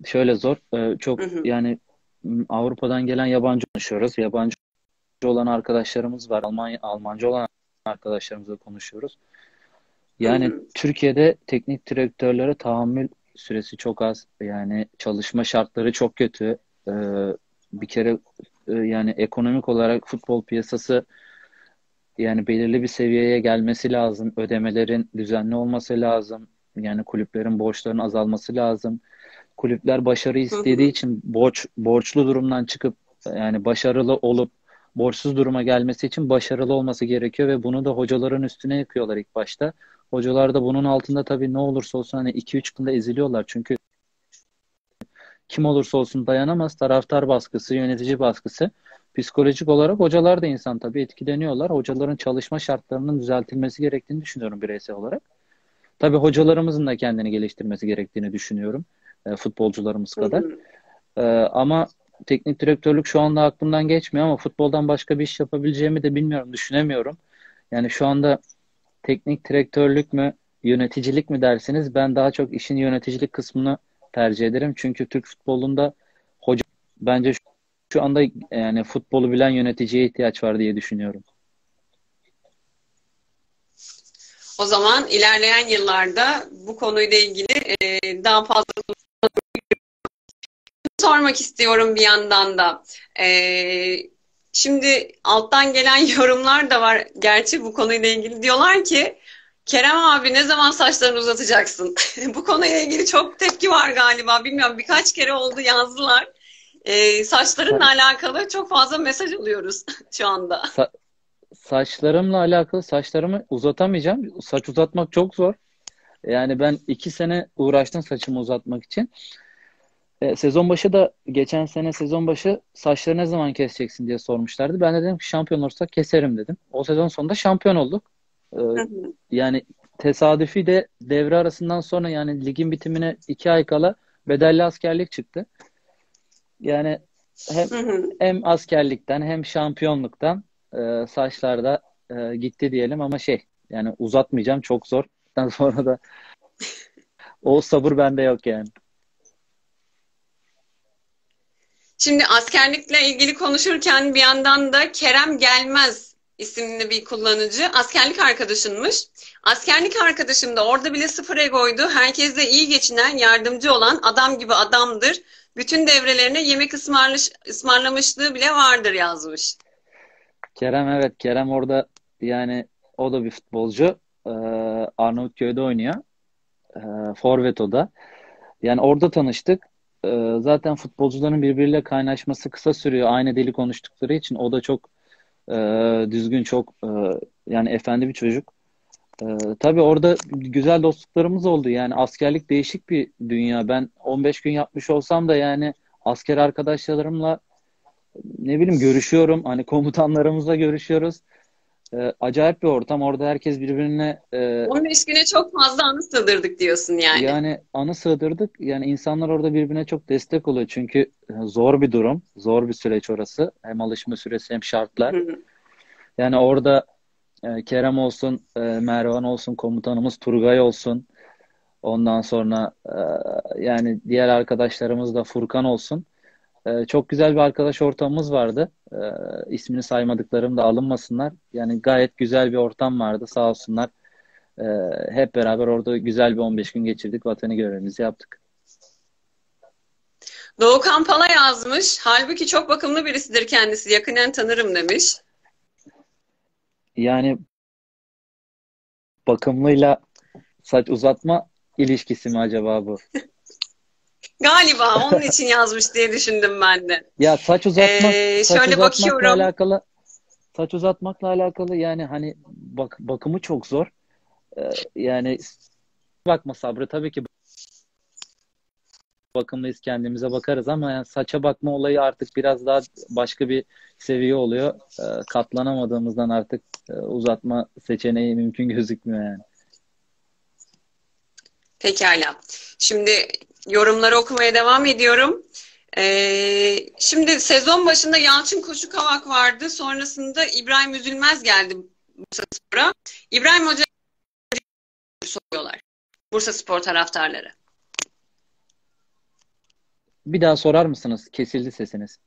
Şöyle zor. e, Çok Hı hı. yani Avrupa'dan gelen yabancı konuşuyoruz. Yabancı olan arkadaşlarımız var. Almanya, Almancı olan arkadaşlarımızla konuşuyoruz. Yani Hı hı. Türkiye'de teknik direktörlere tahammül süresi çok az. Yani çalışma şartları çok kötü. Ee, bir kere e, yani ekonomik olarak futbol piyasası yani belirli bir seviyeye gelmesi lazım. Ödemelerin düzenli olması lazım. Yani kulüplerin borçlarının azalması lazım. Kulüpler başarı istediği için borç borçlu durumdan çıkıp yani başarılı olup borçsuz duruma gelmesi için başarılı olması gerekiyor ve bunu da hocaların üstüne yıkıyorlar ilk başta. Hocalar da bunun altında tabii ne olursa olsun hani 2-3 günde eziliyorlar. Çünkü kim olursa olsun dayanamaz. Taraftar baskısı, yönetici baskısı. Psikolojik olarak hocalar da insan tabii etkileniyorlar. Hocaların çalışma şartlarının düzeltilmesi gerektiğini düşünüyorum bireysel olarak. Tabii hocalarımızın da kendini geliştirmesi gerektiğini düşünüyorum. E, futbolcularımız kadar. E, ama teknik direktörlük şu anda aklımdan geçmiyor ama futboldan başka bir iş yapabileceğimi de bilmiyorum, düşünemiyorum. Yani şu anda teknik direktörlük mü, yöneticilik mi derseniz ben daha çok işin yöneticilik kısmını tercih ederim. Çünkü Türk futbolunda hoca bence şu, şu anda yani futbolu bilen yöneticiye ihtiyaç var diye düşünüyorum. O zaman ilerleyen yıllarda bu konuyla ilgili e, daha fazla sormak istiyorum bir yandan da. E, şimdi alttan gelen yorumlar da var. Gerçi bu konuyla ilgili diyorlar ki Kerem abi ne zaman saçlarını uzatacaksın? Bu konuyla ilgili çok tepki var galiba. Bilmiyorum birkaç kere oldu yazdılar. E, saçlarınla alakalı çok fazla mesaj alıyoruz şu anda. Sa- saçlarımla alakalı saçlarımı uzatamayacağım. Saç uzatmak çok zor. Yani ben iki sene uğraştım saçımı uzatmak için. E, sezon başı da geçen sene sezon başı saçları ne zaman keseceksin diye sormuşlardı. Ben de dedim ki şampiyon olursak keserim dedim. O sezon sonunda şampiyon olduk. E, hı. yani tesadüfi de devre arasından sonra yani ligin bitimine iki ay kala bedelli askerlik çıktı. Yani hem, hem askerlikten hem şampiyonluktan e, saçlarda e, gitti diyelim ama şey yani uzatmayacağım çok zor. Ondan sonra da o sabır bende yok yani. Şimdi askerlikle ilgili konuşurken bir yandan da Kerem Gelmez isimli bir kullanıcı askerlik arkadaşınmış. Askerlik arkadaşım da orada bile sıfır egoydu. Herkesle iyi geçinen, yardımcı olan adam gibi adamdır. Bütün devrelerine yemek ısmarlaş, ısmarlamışlığı bile vardır yazmış. Kerem evet Kerem orada yani o da bir futbolcu. Ee, Arnavutköy'de oynuyor. Ee, Forvet o da. Yani orada tanıştık. Ee, zaten futbolcuların birbiriyle kaynaşması kısa sürüyor. Aynı dili konuştukları için o da çok e, düzgün, çok e, yani efendi bir çocuk. Ee, tabii orada güzel dostluklarımız oldu. Yani askerlik değişik bir dünya. Ben 15 gün yapmış olsam da yani asker arkadaşlarımla ne bileyim görüşüyorum. Hani komutanlarımızla görüşüyoruz. Ee, acayip bir ortam. Orada herkes birbirine e, 15 güne çok fazla anı sığdırdık diyorsun yani. yani anı sığdırdık. Yani insanlar orada birbirine çok destek oluyor. Çünkü e, zor bir durum. Zor bir süreç orası. Hem alışma süresi hem şartlar. Hı hı. Yani orada e, Kerem olsun, e, Mervan olsun, komutanımız Turgay olsun. Ondan sonra e, yani diğer arkadaşlarımız da Furkan olsun. E, çok güzel bir arkadaş ortamımız vardı. E, ismini saymadıklarım da alınmasınlar. Yani gayet güzel bir ortam vardı sağ olsunlar. E, hep beraber orada güzel bir 15 gün geçirdik. Vatanı görevimizi yaptık. Doğu Kampala yazmış. Halbuki çok bakımlı birisidir kendisi. Yakinen tanırım demiş. Yani bakımlıyla saç uzatma ilişkisi mi acaba bu? Galiba onun için yazmış diye düşündüm ben de. Ya saç uzatmak, Ee, saç şöyle uzatmakla bakıyorum. alakalı saç uzatmakla alakalı yani hani bak bakımı çok zor. Ee, yani bakma sabrı tabii ki bakımlıyız kendimize bakarız ama yani saça bakma olayı artık biraz daha başka bir seviye oluyor. Ee, katlanamadığımızdan artık e, uzatma seçeneği mümkün gözükmüyor yani. Pekala. Şimdi yorumları okumaya devam ediyorum. Ee, şimdi sezon başında Yalçın Koşukavak vardı. Sonrasında İbrahim Üzülmez geldi Bursa Spor'a. İbrahim Hoca soruyorlar. Bursa Spor taraftarları. Bir daha sorar mısınız? Kesildi sesiniz.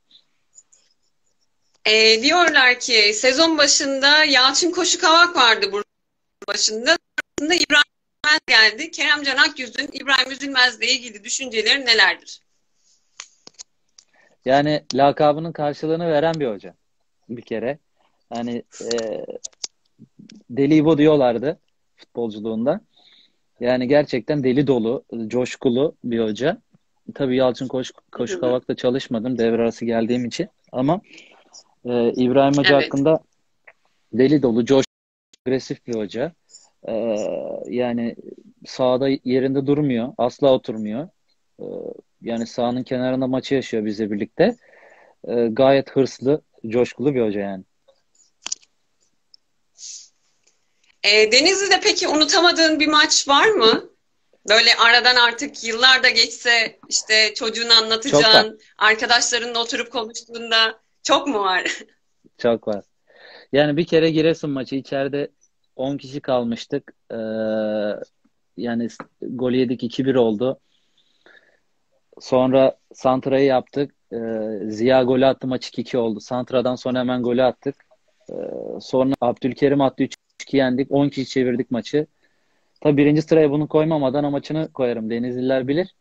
Ee, diyorlar ki sezon başında Yalçın Koşukavak vardı Bursa başında. Sonrasında İbrahim Üzülmez geldi. Kerem Can Akyüz'ün İbrahim Üzülmez'le ilgili düşünceleri nelerdir? Yani lakabının karşılığını veren bir hoca. Bir kere. Yani e, Deli İbo diyorlardı futbolculuğunda. Yani gerçekten deli dolu, coşkulu bir hoca. Tabii Yalçın Koş, Koşukavak'ta çalışmadım devre arası geldiğim için. Ama e, İbrahim Hoca Evet. hakkında deli dolu, coşkulu, agresif bir hoca. E, yani sahada yerinde durmuyor. Asla oturmuyor. E, yani sahanın kenarında maçı yaşıyor bizle birlikte. E, gayet hırslı, coşkulu bir hoca yani. E, Denizli'de peki unutamadığın bir maç var mı? Böyle aradan artık yıllar da geçse işte var. anlatacağın, arkadaşlarınla oturup konuştuğunda çok mu var? Çok var. Yani bir kere Giresun maçı içeride 10 kişi kalmıştık. Ee, yani gol yedik 2-1 oldu. Sonra Santra'yı yaptık. Ee, Ziya golü attı maç 2-2 oldu. Santra'dan sonra hemen golü attık. Ee, sonra Abdülkerim attı 3-2 yendik. 10 kişi çevirdik maçı. Tabii birinci sıraya bunu koymam. Adana maçını koyarım. Denizliler bilir.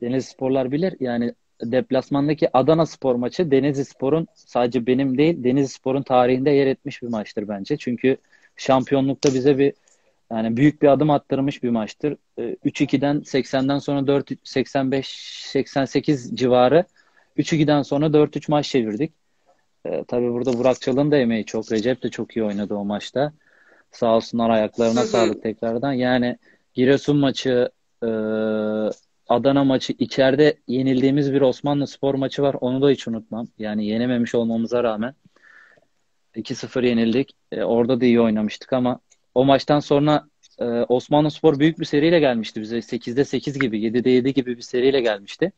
Denizli Sporlar bilir. Yani deplasmandaki Adana Spor maçı Denizli Spor'un sadece benim değil Denizli Spor'un tarihinde yer etmiş bir maçtır bence. Çünkü şampiyonlukta bize bir yani büyük bir adım attırmış bir maçtır. Ee, 3-2'den 80'den sonra 4 85 88 civarı 3-2'den sonra 4-3 maç çevirdik. Ee, tabii burada Burak Çalık'ın da emeği çok. Recep de çok iyi oynadı o maçta. Sağ olsunlar ayaklarına sağlık tekrardan. Yani Giresun maçı, e, Adana maçı, içeride yenildiğimiz bir Osmanlı Spor maçı var. Onu da hiç unutmam. Yani yenememiş olmamıza rağmen 2-0 yenildik. E, orada da iyi oynamıştık ama o maçtan sonra e, Osmanlı Spor büyük bir seriyle gelmişti bize. 8'de 8 gibi, 7'de 7 gibi bir seriyle gelmişti.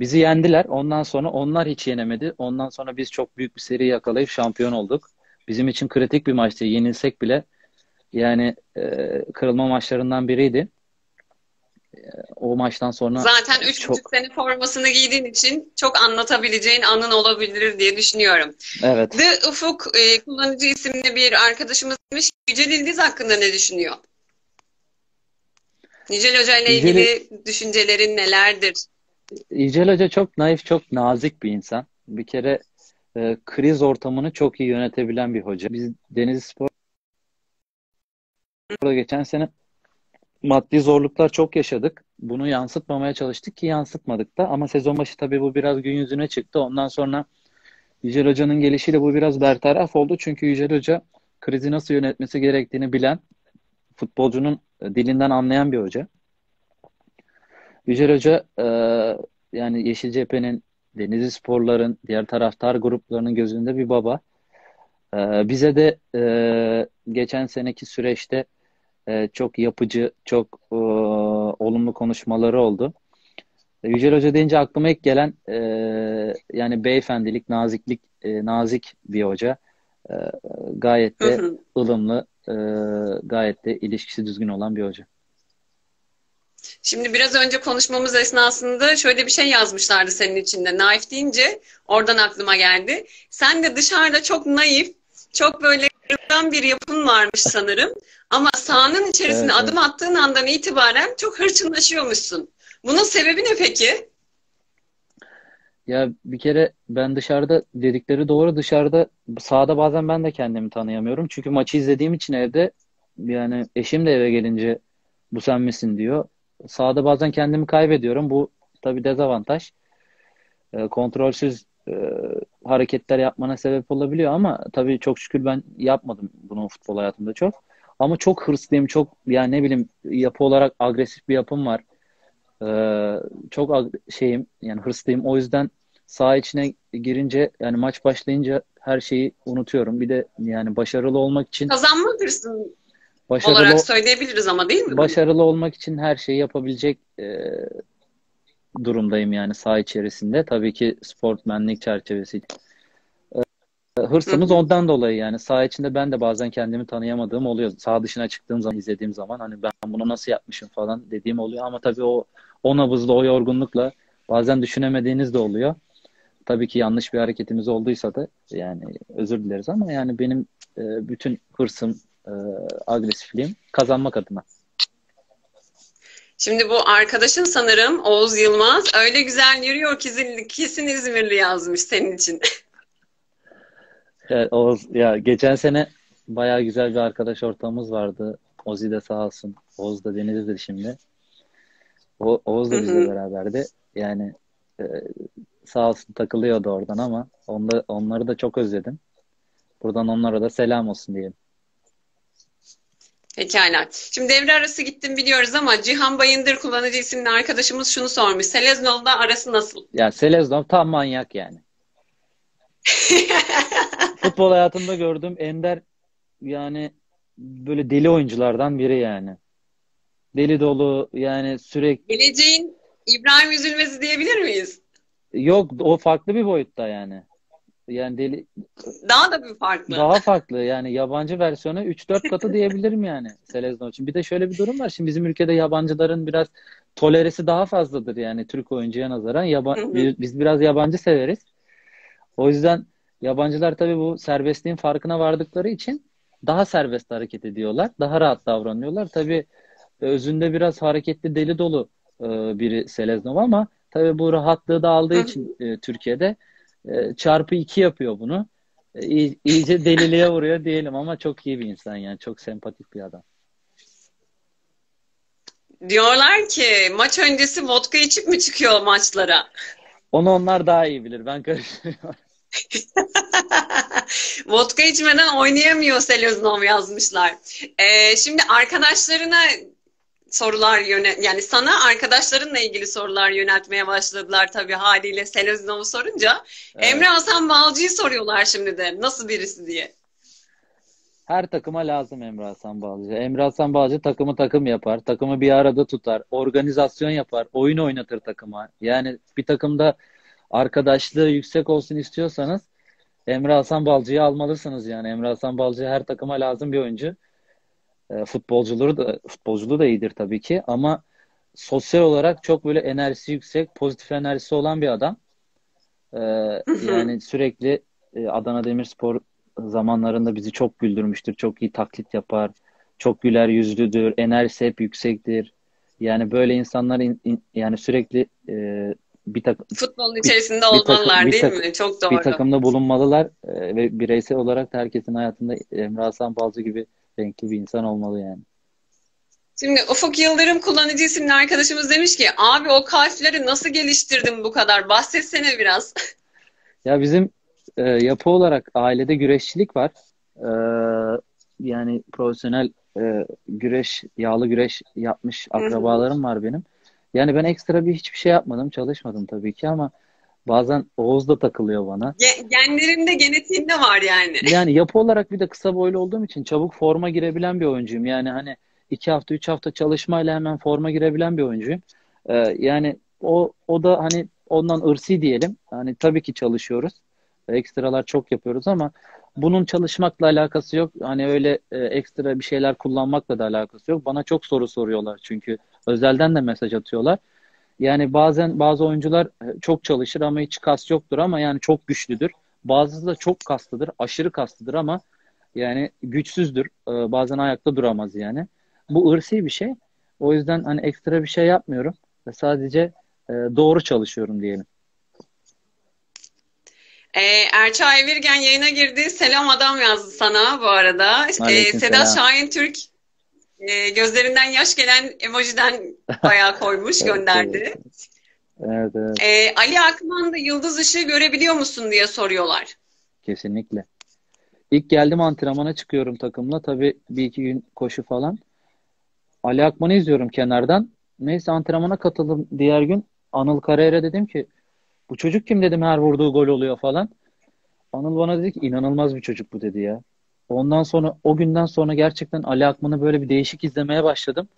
Bizi yendiler. Ondan sonra onlar hiç yenemedi. Ondan sonra biz çok büyük bir seri yakalayıp şampiyon olduk. Bizim için kritik bir maçtı. Yenilsek bile yani e, kırılma maçlarından biriydi. O maçtan sonra Zaten üç çok buçuk sene formasını giydiğin için çok anlatabileceğin anın olabilir diye düşünüyorum. evet. The Ufuk e, kullanıcı isimli bir arkadaşımız demiş Yücel İldiz hakkında ne düşünüyor? Yücel Hoca ile ilgili düşüncelerin nelerdir? Yücel Hoca çok naif, çok nazik bir insan. Bir kere e, kriz ortamını çok iyi yönetebilen bir hoca. Biz Denizli Spor'da geçen sene maddi zorluklar çok yaşadık. Bunu yansıtmamaya çalıştık ki yansıtmadık da. Ama sezon başı tabii bu biraz gün yüzüne çıktı. Ondan sonra Yücel Hoca'nın gelişiyle bu biraz bertaraf oldu. Çünkü Yücel Hoca krizi nasıl yönetmesi gerektiğini bilen, futbolcunun e, dilinden anlayan bir hoca. Yücel Hoca e, yani Yeşil Cephe'nin, Denizli Sporların, diğer taraftar gruplarının gözünde bir baba. E, bize de e, geçen seneki süreçte e, çok yapıcı, çok e, olumlu konuşmaları oldu. E, Yücel Hoca deyince aklıma ilk gelen e, yani beyefendilik, naziklik, e, nazik bir hoca. E, gayet Hı de hı. ılımlı, e, gayet de ilişkisi düzgün olan bir hoca. Şimdi biraz önce konuşmamız esnasında şöyle bir şey yazmışlardı senin içinde. Naif deyince oradan aklıma geldi. Sen de dışarıda çok naif, çok böyle kırılgan bir yapın varmış sanırım. Ama sahanın içerisine Evet, adım evet. attığın andan itibaren çok hırçınlaşıyormuşsun. Bunun sebebi ne peki? Ya bir kere ben dışarıda dedikleri doğru dışarıda sahada bazen ben de kendimi tanıyamıyorum. Çünkü maçı izlediğim için evde yani eşim de eve gelince bu sen misin diyor. Sahada bazen kendimi kaybediyorum. Bu tabii dezavantaj. E, kontrolsüz e, hareketler yapmana sebep olabiliyor ama tabii çok şükür ben yapmadım bunu futbol hayatımda çok. Ama çok hırslıyım, çok yani ne bileyim yapı olarak agresif bir yapım var. Ee, çok ag- şeyim yani hırslıyım. O yüzden saha içine girince yani maç başlayınca her şeyi unutuyorum. Bir de yani başarılı olmak için Kazanma hırsın başarılı olarak söyleyebiliriz ama değil mi? başarılı olmak için her şeyi yapabilecek e, durumdayım yani saha içerisinde. Tabii ki sportmenlik çerçevesi. E, Hırsımız Hı hı. ondan dolayı yani saha içinde ben de bazen kendimi tanıyamadığım oluyor. Saha dışına çıktığım zaman izlediğim zaman hani ben bunu nasıl yapmışım falan dediğim oluyor ama tabii o o nabızla o yorgunlukla bazen düşünemediğiniz de oluyor. Tabii ki yanlış bir hareketimiz olduysa da yani özür dileriz ama yani benim e, bütün hırsım, e, agresifliğim kazanmak adına. Şimdi bu arkadaşın sanırım Oğuz Yılmaz öyle güzel yürüyor ki kesin İzmirli yazmış senin için. Evet, Oğuz, ya geçen sene bayağı güzel bir arkadaş ortamımız vardı. Ozi de sağ olsun. Oğuz da Denizli'dir şimdi. O, Oğuz da bizle beraberdi. Yani e, sağ olsun takılıyordu oradan ama onda, onları da çok özledim. Buradan onlara da selam olsun diyeyim. Pekala. Şimdi devre arası gittim biliyoruz ama Cihan Bayındır kullanıcı isimli arkadaşımız şunu sormuş. Seleznov'la arası nasıl? Ya Seleznov tam manyak yani. Futbol hayatımda gördüğüm ender yani böyle deli oyunculardan biri yani. Deli dolu yani sürekli Geleceğin İbrahim Üzülmez'i diyebilir miyiz? yok o farklı bir boyutta yani. Yani deli Daha da bir farklı. daha farklı yani yabancı versiyonu 3-4 katı diyebilirim yani Seleznov için. Bir de şöyle bir durum var. Şimdi bizim ülkede yabancıların biraz toleresi daha fazladır yani Türk oyuncuya nazaran. Yaba biz biraz yabancı severiz. O yüzden yabancılar tabii bu serbestliğin farkına vardıkları için daha serbest hareket ediyorlar. Daha rahat davranıyorlar. Tabii özünde biraz hareketli deli dolu e, biri Seleznov ama tabii bu rahatlığı da aldığı için e, Türkiye'de e, çarpı iki yapıyor bunu. E, iy- iyice deliliğe vuruyor diyelim ama çok iyi bir insan yani. Çok sempatik bir adam. Diyorlar ki maç öncesi vodka içip mi çıkıyor maçlara? Onu onlar daha iyi bilir. Ben karıştırıyorum. Vodka içmeden oynayamıyor Seleznov yazmışlar. Ee, şimdi arkadaşlarına sorular yöne yani sana arkadaşlarınla ilgili sorular yöneltmeye başladılar tabii haliyle Seleznov'u sorunca. Evet. Emre Hasan Balcı'yı soruyorlar şimdi de nasıl birisi diye. Her takıma lazım Emre Hasan Balcı. Emre Hasan Balcı takımı takım yapar. Takımı bir arada tutar. Organizasyon yapar. Oyun oynatır takıma. Yani bir takımda arkadaşlığı yüksek olsun istiyorsanız Emre Hasan Balcı'yı almalısınız yani. Emre Hasan Balcı her takıma lazım bir oyuncu. E, futbolculuğu da futbolculuğu da iyidir tabii ki ama sosyal olarak çok böyle enerjisi yüksek, pozitif enerjisi olan bir adam. E, yani sürekli e, Adana Demirspor zamanlarında bizi çok güldürmüştür. Çok iyi taklit yapar. Çok güler yüzlüdür. Enerjisi hep yüksektir. Yani böyle insanlar in- in- yani sürekli e, bir takım Futbolun içerisinde bir olmalılar bir değil takım mi? Çok bir doğru. takımda bulunmalılar e, ve bireysel olarak da herkesin hayatında Emre Hasan Balcı gibi renkli bir insan olmalı yani. Şimdi Ufuk Yıldırım kullanıcı isimli arkadaşımız demiş ki abi o kalpleri nasıl geliştirdin bu kadar? Bahsetsene biraz. Ya bizim e, yapı olarak ailede güreşçilik var. E, yani profesyonel e, güreş, yağlı güreş yapmış akrabalarım var benim. Yani ben ekstra bir hiçbir şey yapmadım, çalışmadım tabii ki ama bazen Oğuz da takılıyor bana. Ge- Genlerinde, genetiğinde var yani. Yani yapı olarak bir de kısa boylu olduğum için çabuk forma girebilen bir oyuncuyum. Yani hani iki hafta, üç hafta çalışmayla hemen forma girebilen bir oyuncuyum. Ee, yani o o da hani ondan ırsi diyelim. Hani tabii ki çalışıyoruz. Ekstralar çok yapıyoruz ama bunun çalışmakla alakası yok. Hani öyle e, ekstra bir şeyler kullanmakla da alakası yok. Bana çok soru soruyorlar çünkü Özelden de mesaj atıyorlar. Yani bazen bazı oyuncular e, çok çalışır ama hiç kas yoktur ama yani çok güçlüdür. Bazısı da çok kaslıdır, aşırı kaslıdır ama yani güçsüzdür. Ee, bazen ayakta duramaz yani. Bu ırsi bir şey. O yüzden hani ekstra bir şey yapmıyorum. Sadece e, doğru çalışıyorum diyelim. E, Erça Evirgen yayına girdi. Selam adam yazdı sana bu arada. E, Sedat Şahin Türk e, gözlerinden yaş gelen emojiden bayağı koymuş, gönderdi. evet, evet. E, Ali Akman da yıldız ışığı görebiliyor musun diye soruyorlar. Kesinlikle. İlk geldim antrenmana çıkıyorum takımla. Tabii bir iki gün koşu falan. Ali Akman'ı izliyorum kenardan. Neyse antrenmana katıldım diğer gün. Anıl Karayer'e dedim ki bu çocuk kim dedim her vurduğu gol oluyor falan. Anıl bana dedi ki inanılmaz bir çocuk bu dedi ya. Ondan sonra o günden sonra gerçekten Ali Akman'ı böyle bir değişik izlemeye başladım.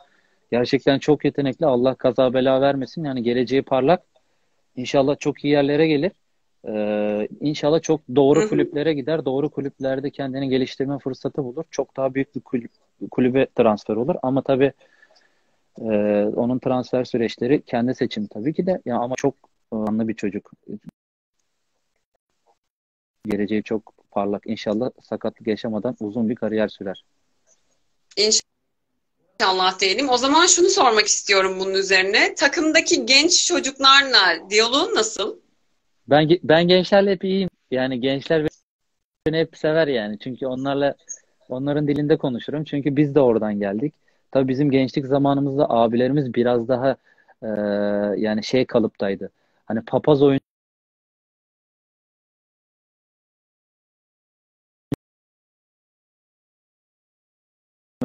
Gerçekten çok yetenekli. Allah kaza bela vermesin. Yani geleceği parlak. İnşallah çok iyi yerlere gelir. Ee, inşallah çok doğru kulüplere gider. Doğru kulüplerde kendini geliştirme fırsatı bulur. Çok daha büyük bir kulüp, kulübe transfer olur. Ama tabii e, onun transfer süreçleri kendi seçim tabii ki de. Ya ama çok anlı bir çocuk. Geleceği çok parlak. İnşallah sakatlık yaşamadan uzun bir kariyer sürer. İnşallah diyelim. O zaman şunu sormak istiyorum bunun üzerine. Takımdaki genç çocuklarla diyaloğun nasıl? Ben ben gençlerle hep iyiyim. Yani gençler beni hep sever yani. Çünkü onlarla onların dilinde konuşurum. Çünkü biz de oradan geldik. Tabii bizim gençlik zamanımızda abilerimiz biraz daha e, yani şey kalıptaydı. Hani papaz oyun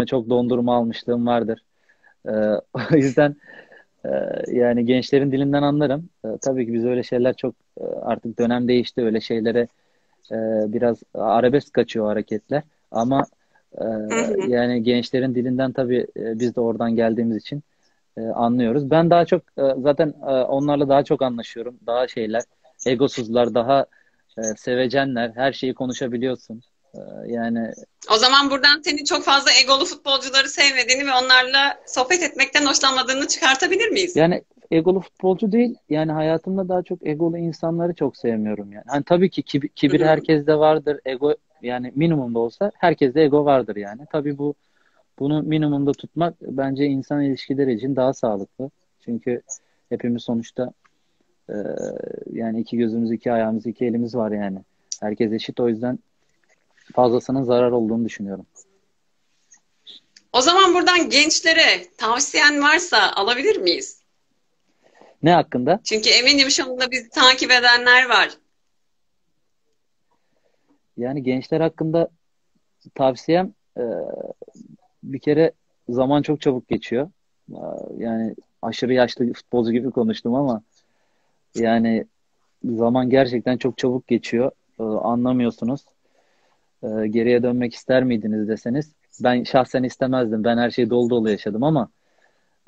çok dondurma almışlığım vardır. E, o yüzden e, yani gençlerin dilinden anlarım. E, tabii ki biz öyle şeyler çok e, artık dönem değişti. Öyle şeylere e, biraz arabesk kaçıyor hareketler. Ama e, yani gençlerin dilinden tabii e, biz de oradan geldiğimiz için e, anlıyoruz. Ben daha çok e, zaten e, onlarla daha çok anlaşıyorum. Daha şeyler, egosuzlar, daha e, sevecenler. Her şeyi konuşabiliyorsun. E, yani o zaman buradan senin çok fazla egolu futbolcuları sevmediğini ve onlarla sohbet etmekten hoşlanmadığını çıkartabilir miyiz? Yani egolu futbolcu değil. Yani hayatımda daha çok egolu insanları çok sevmiyorum yani. Hani tabii ki kibir, kibir herkeste vardır. Ego yani minimumda olsa herkeste ego vardır yani. Tabii bu bunu minimumda tutmak bence insan ilişkileri için daha sağlıklı. Çünkü hepimiz sonuçta e, yani iki gözümüz, iki ayağımız, iki elimiz var yani. Herkes eşit o yüzden fazlasının zarar olduğunu düşünüyorum. O zaman buradan gençlere tavsiyen varsa alabilir miyiz? Ne hakkında? Çünkü eminim şu anda bizi takip edenler var. Yani gençler hakkında tavsiyem e, bir kere zaman çok çabuk geçiyor. Yani aşırı yaşlı futbolcu gibi konuştum ama yani zaman gerçekten çok çabuk geçiyor. E, anlamıyorsunuz. E, geriye dönmek ister miydiniz deseniz ben şahsen istemezdim. Ben her şeyi dolu dolu yaşadım ama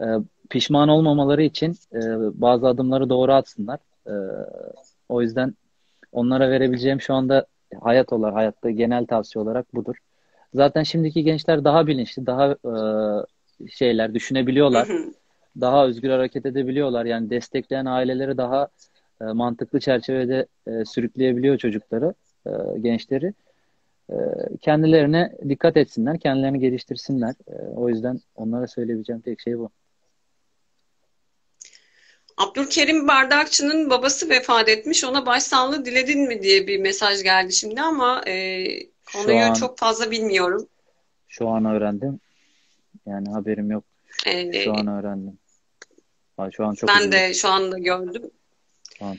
e, pişman olmamaları için e, bazı adımları doğru atsınlar. E, o yüzden onlara verebileceğim şu anda hayat olarak, hayatta genel tavsiye olarak budur. Zaten şimdiki gençler daha bilinçli, daha e, şeyler düşünebiliyorlar. daha özgür hareket edebiliyorlar. Yani destekleyen aileleri daha e, mantıklı çerçevede e, sürükleyebiliyor çocukları, e, gençleri. E, kendilerine dikkat etsinler, kendilerini geliştirsinler. E, o yüzden onlara söyleyebileceğim tek şey bu. Abdülkerim Bardakçı'nın babası vefat etmiş. Ona başsağlığı diledin mi diye bir mesaj geldi şimdi ama e, konuyu an, çok fazla bilmiyorum. Şu an öğrendim. Yani haberim yok. Ee, şu an öğrendim. Şu an çok ben üzüldüm. de şu anda gördüm.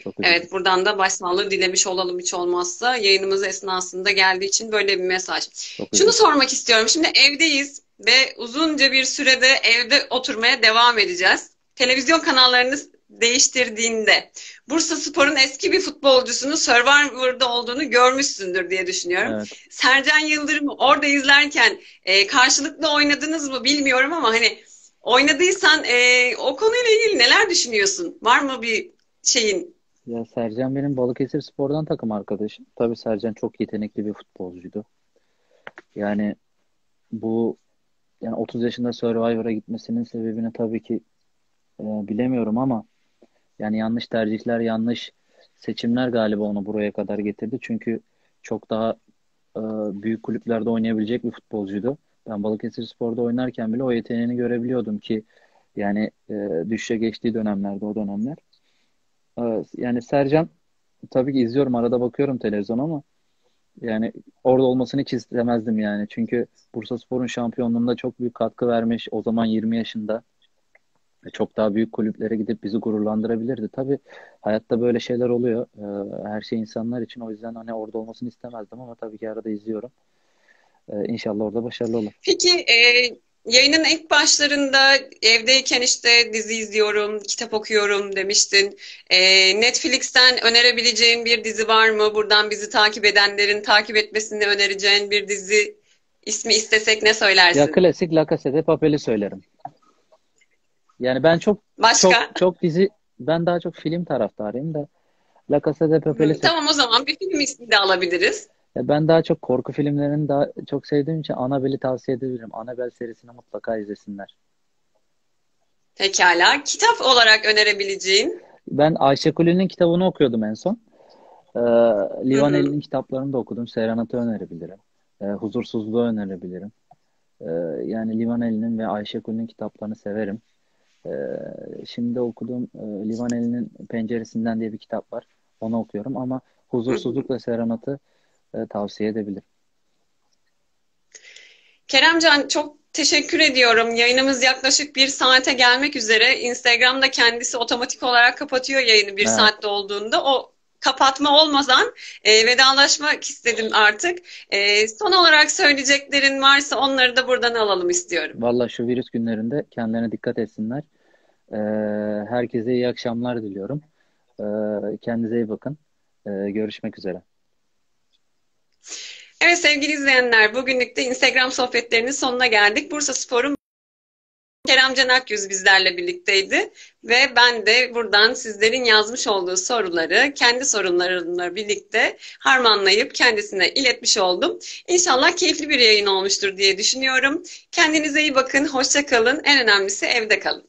Çok. Evet buradan da başsağlığı dilemiş olalım hiç olmazsa. Yayınımız esnasında geldiği için böyle bir mesaj. Çok Şunu sormak istiyorum. Şimdi evdeyiz ve uzunca bir sürede evde oturmaya devam edeceğiz. Televizyon kanallarınız değiştirdiğinde Bursa Spor'un eski bir futbolcusunu Survivor'da olduğunu görmüşsündür diye düşünüyorum. Evet. Sercan Yıldırım'ı orada izlerken e, karşılıklı oynadınız mı bilmiyorum ama hani oynadıysan e, o konuyla ilgili neler düşünüyorsun? Var mı bir şeyin? Ya Sercan benim Balıkesir Spor'dan takım arkadaşım. Tabii Sercan çok yetenekli bir futbolcuydu. Yani bu yani 30 yaşında Survivor'a gitmesinin sebebini tabii ki e, bilemiyorum ama yani yanlış tercihler, yanlış seçimler galiba onu buraya kadar getirdi. Çünkü çok daha e, büyük kulüplerde oynayabilecek bir futbolcuydu. Ben Balıkesirspor'da oynarken bile o yeteneğini görebiliyordum ki yani e, düşüşe geçtiği dönemlerde o dönemler. E, yani Sercan tabii ki izliyorum arada bakıyorum televizyon ama yani orada olmasını hiç istemezdim yani. Çünkü Bursaspor'un şampiyonluğunda çok büyük katkı vermiş. O zaman 20 yaşında çok daha büyük kulüplere gidip bizi gururlandırabilirdi. Tabii hayatta böyle şeyler oluyor. Ee, her şey insanlar için. O yüzden hani orada olmasını istemezdim ama tabii ki arada izliyorum. Ee, inşallah orada başarılı olur. Peki e, yayının ilk başlarında evdeyken işte dizi izliyorum, kitap okuyorum demiştin. E, Netflix'ten önerebileceğin bir dizi var mı? Buradan bizi takip edenlerin takip etmesini önereceğin bir dizi ismi istesek ne söylersin? Ya klasik La Casa de Papel'i söylerim. Yani ben çok Başka? çok çok dizi ben daha çok film taraftarıyım da La Casa de Papel'i tamam o zaman bir film ismi de alabiliriz. Ya ben daha çok korku filmlerini daha çok sevdiğim için Annabelle'i tavsiye edebilirim. Annabelle serisini mutlaka izlesinler. Pekala. Kitap olarak önerebileceğin? Ben Ayşe Kuli'nin kitabını okuyordum en son. Ee, Livaneli'nin kitaplarını da okudum. Serenat'ı önerebilirim. Ee, Huzursuzluğu önerebilirim. Ee, yani Livaneli'nin ve Ayşe Kuli'nin kitaplarını severim. Ee, şimdi okuduğum e, Livaneli'nin Penceresinden diye bir kitap var. Onu okuyorum ama. Huzursuzluk ve Serenat'ı e, tavsiye edebilirim. Keremcan çok teşekkür ediyorum. Yayınımız yaklaşık bir saate gelmek üzere. Instagram'da kendisi otomatik olarak kapatıyor yayını bir Evet. saatte olduğunda. O kapatma olmadan e, vedalaşmak istedim artık. E, son olarak söyleyeceklerin varsa onları da buradan alalım istiyorum. Valla şu virüs günlerinde kendilerine dikkat etsinler. Ee, herkese iyi akşamlar diliyorum. Ee, kendinize iyi bakın. Ee, görüşmek üzere. Evet sevgili izleyenler, bugünlük de Instagram sohbetlerinin sonuna geldik. Bursaspor'un Keremcan Akyüz bizlerle birlikteydi ve ben de buradan sizlerin yazmış olduğu soruları kendi sorunlarımla birlikte harmanlayıp kendisine iletmiş oldum. İnşallah keyifli bir yayın olmuştur diye düşünüyorum. Kendinize iyi bakın, hoşça kalın. En önemlisi evde kalın.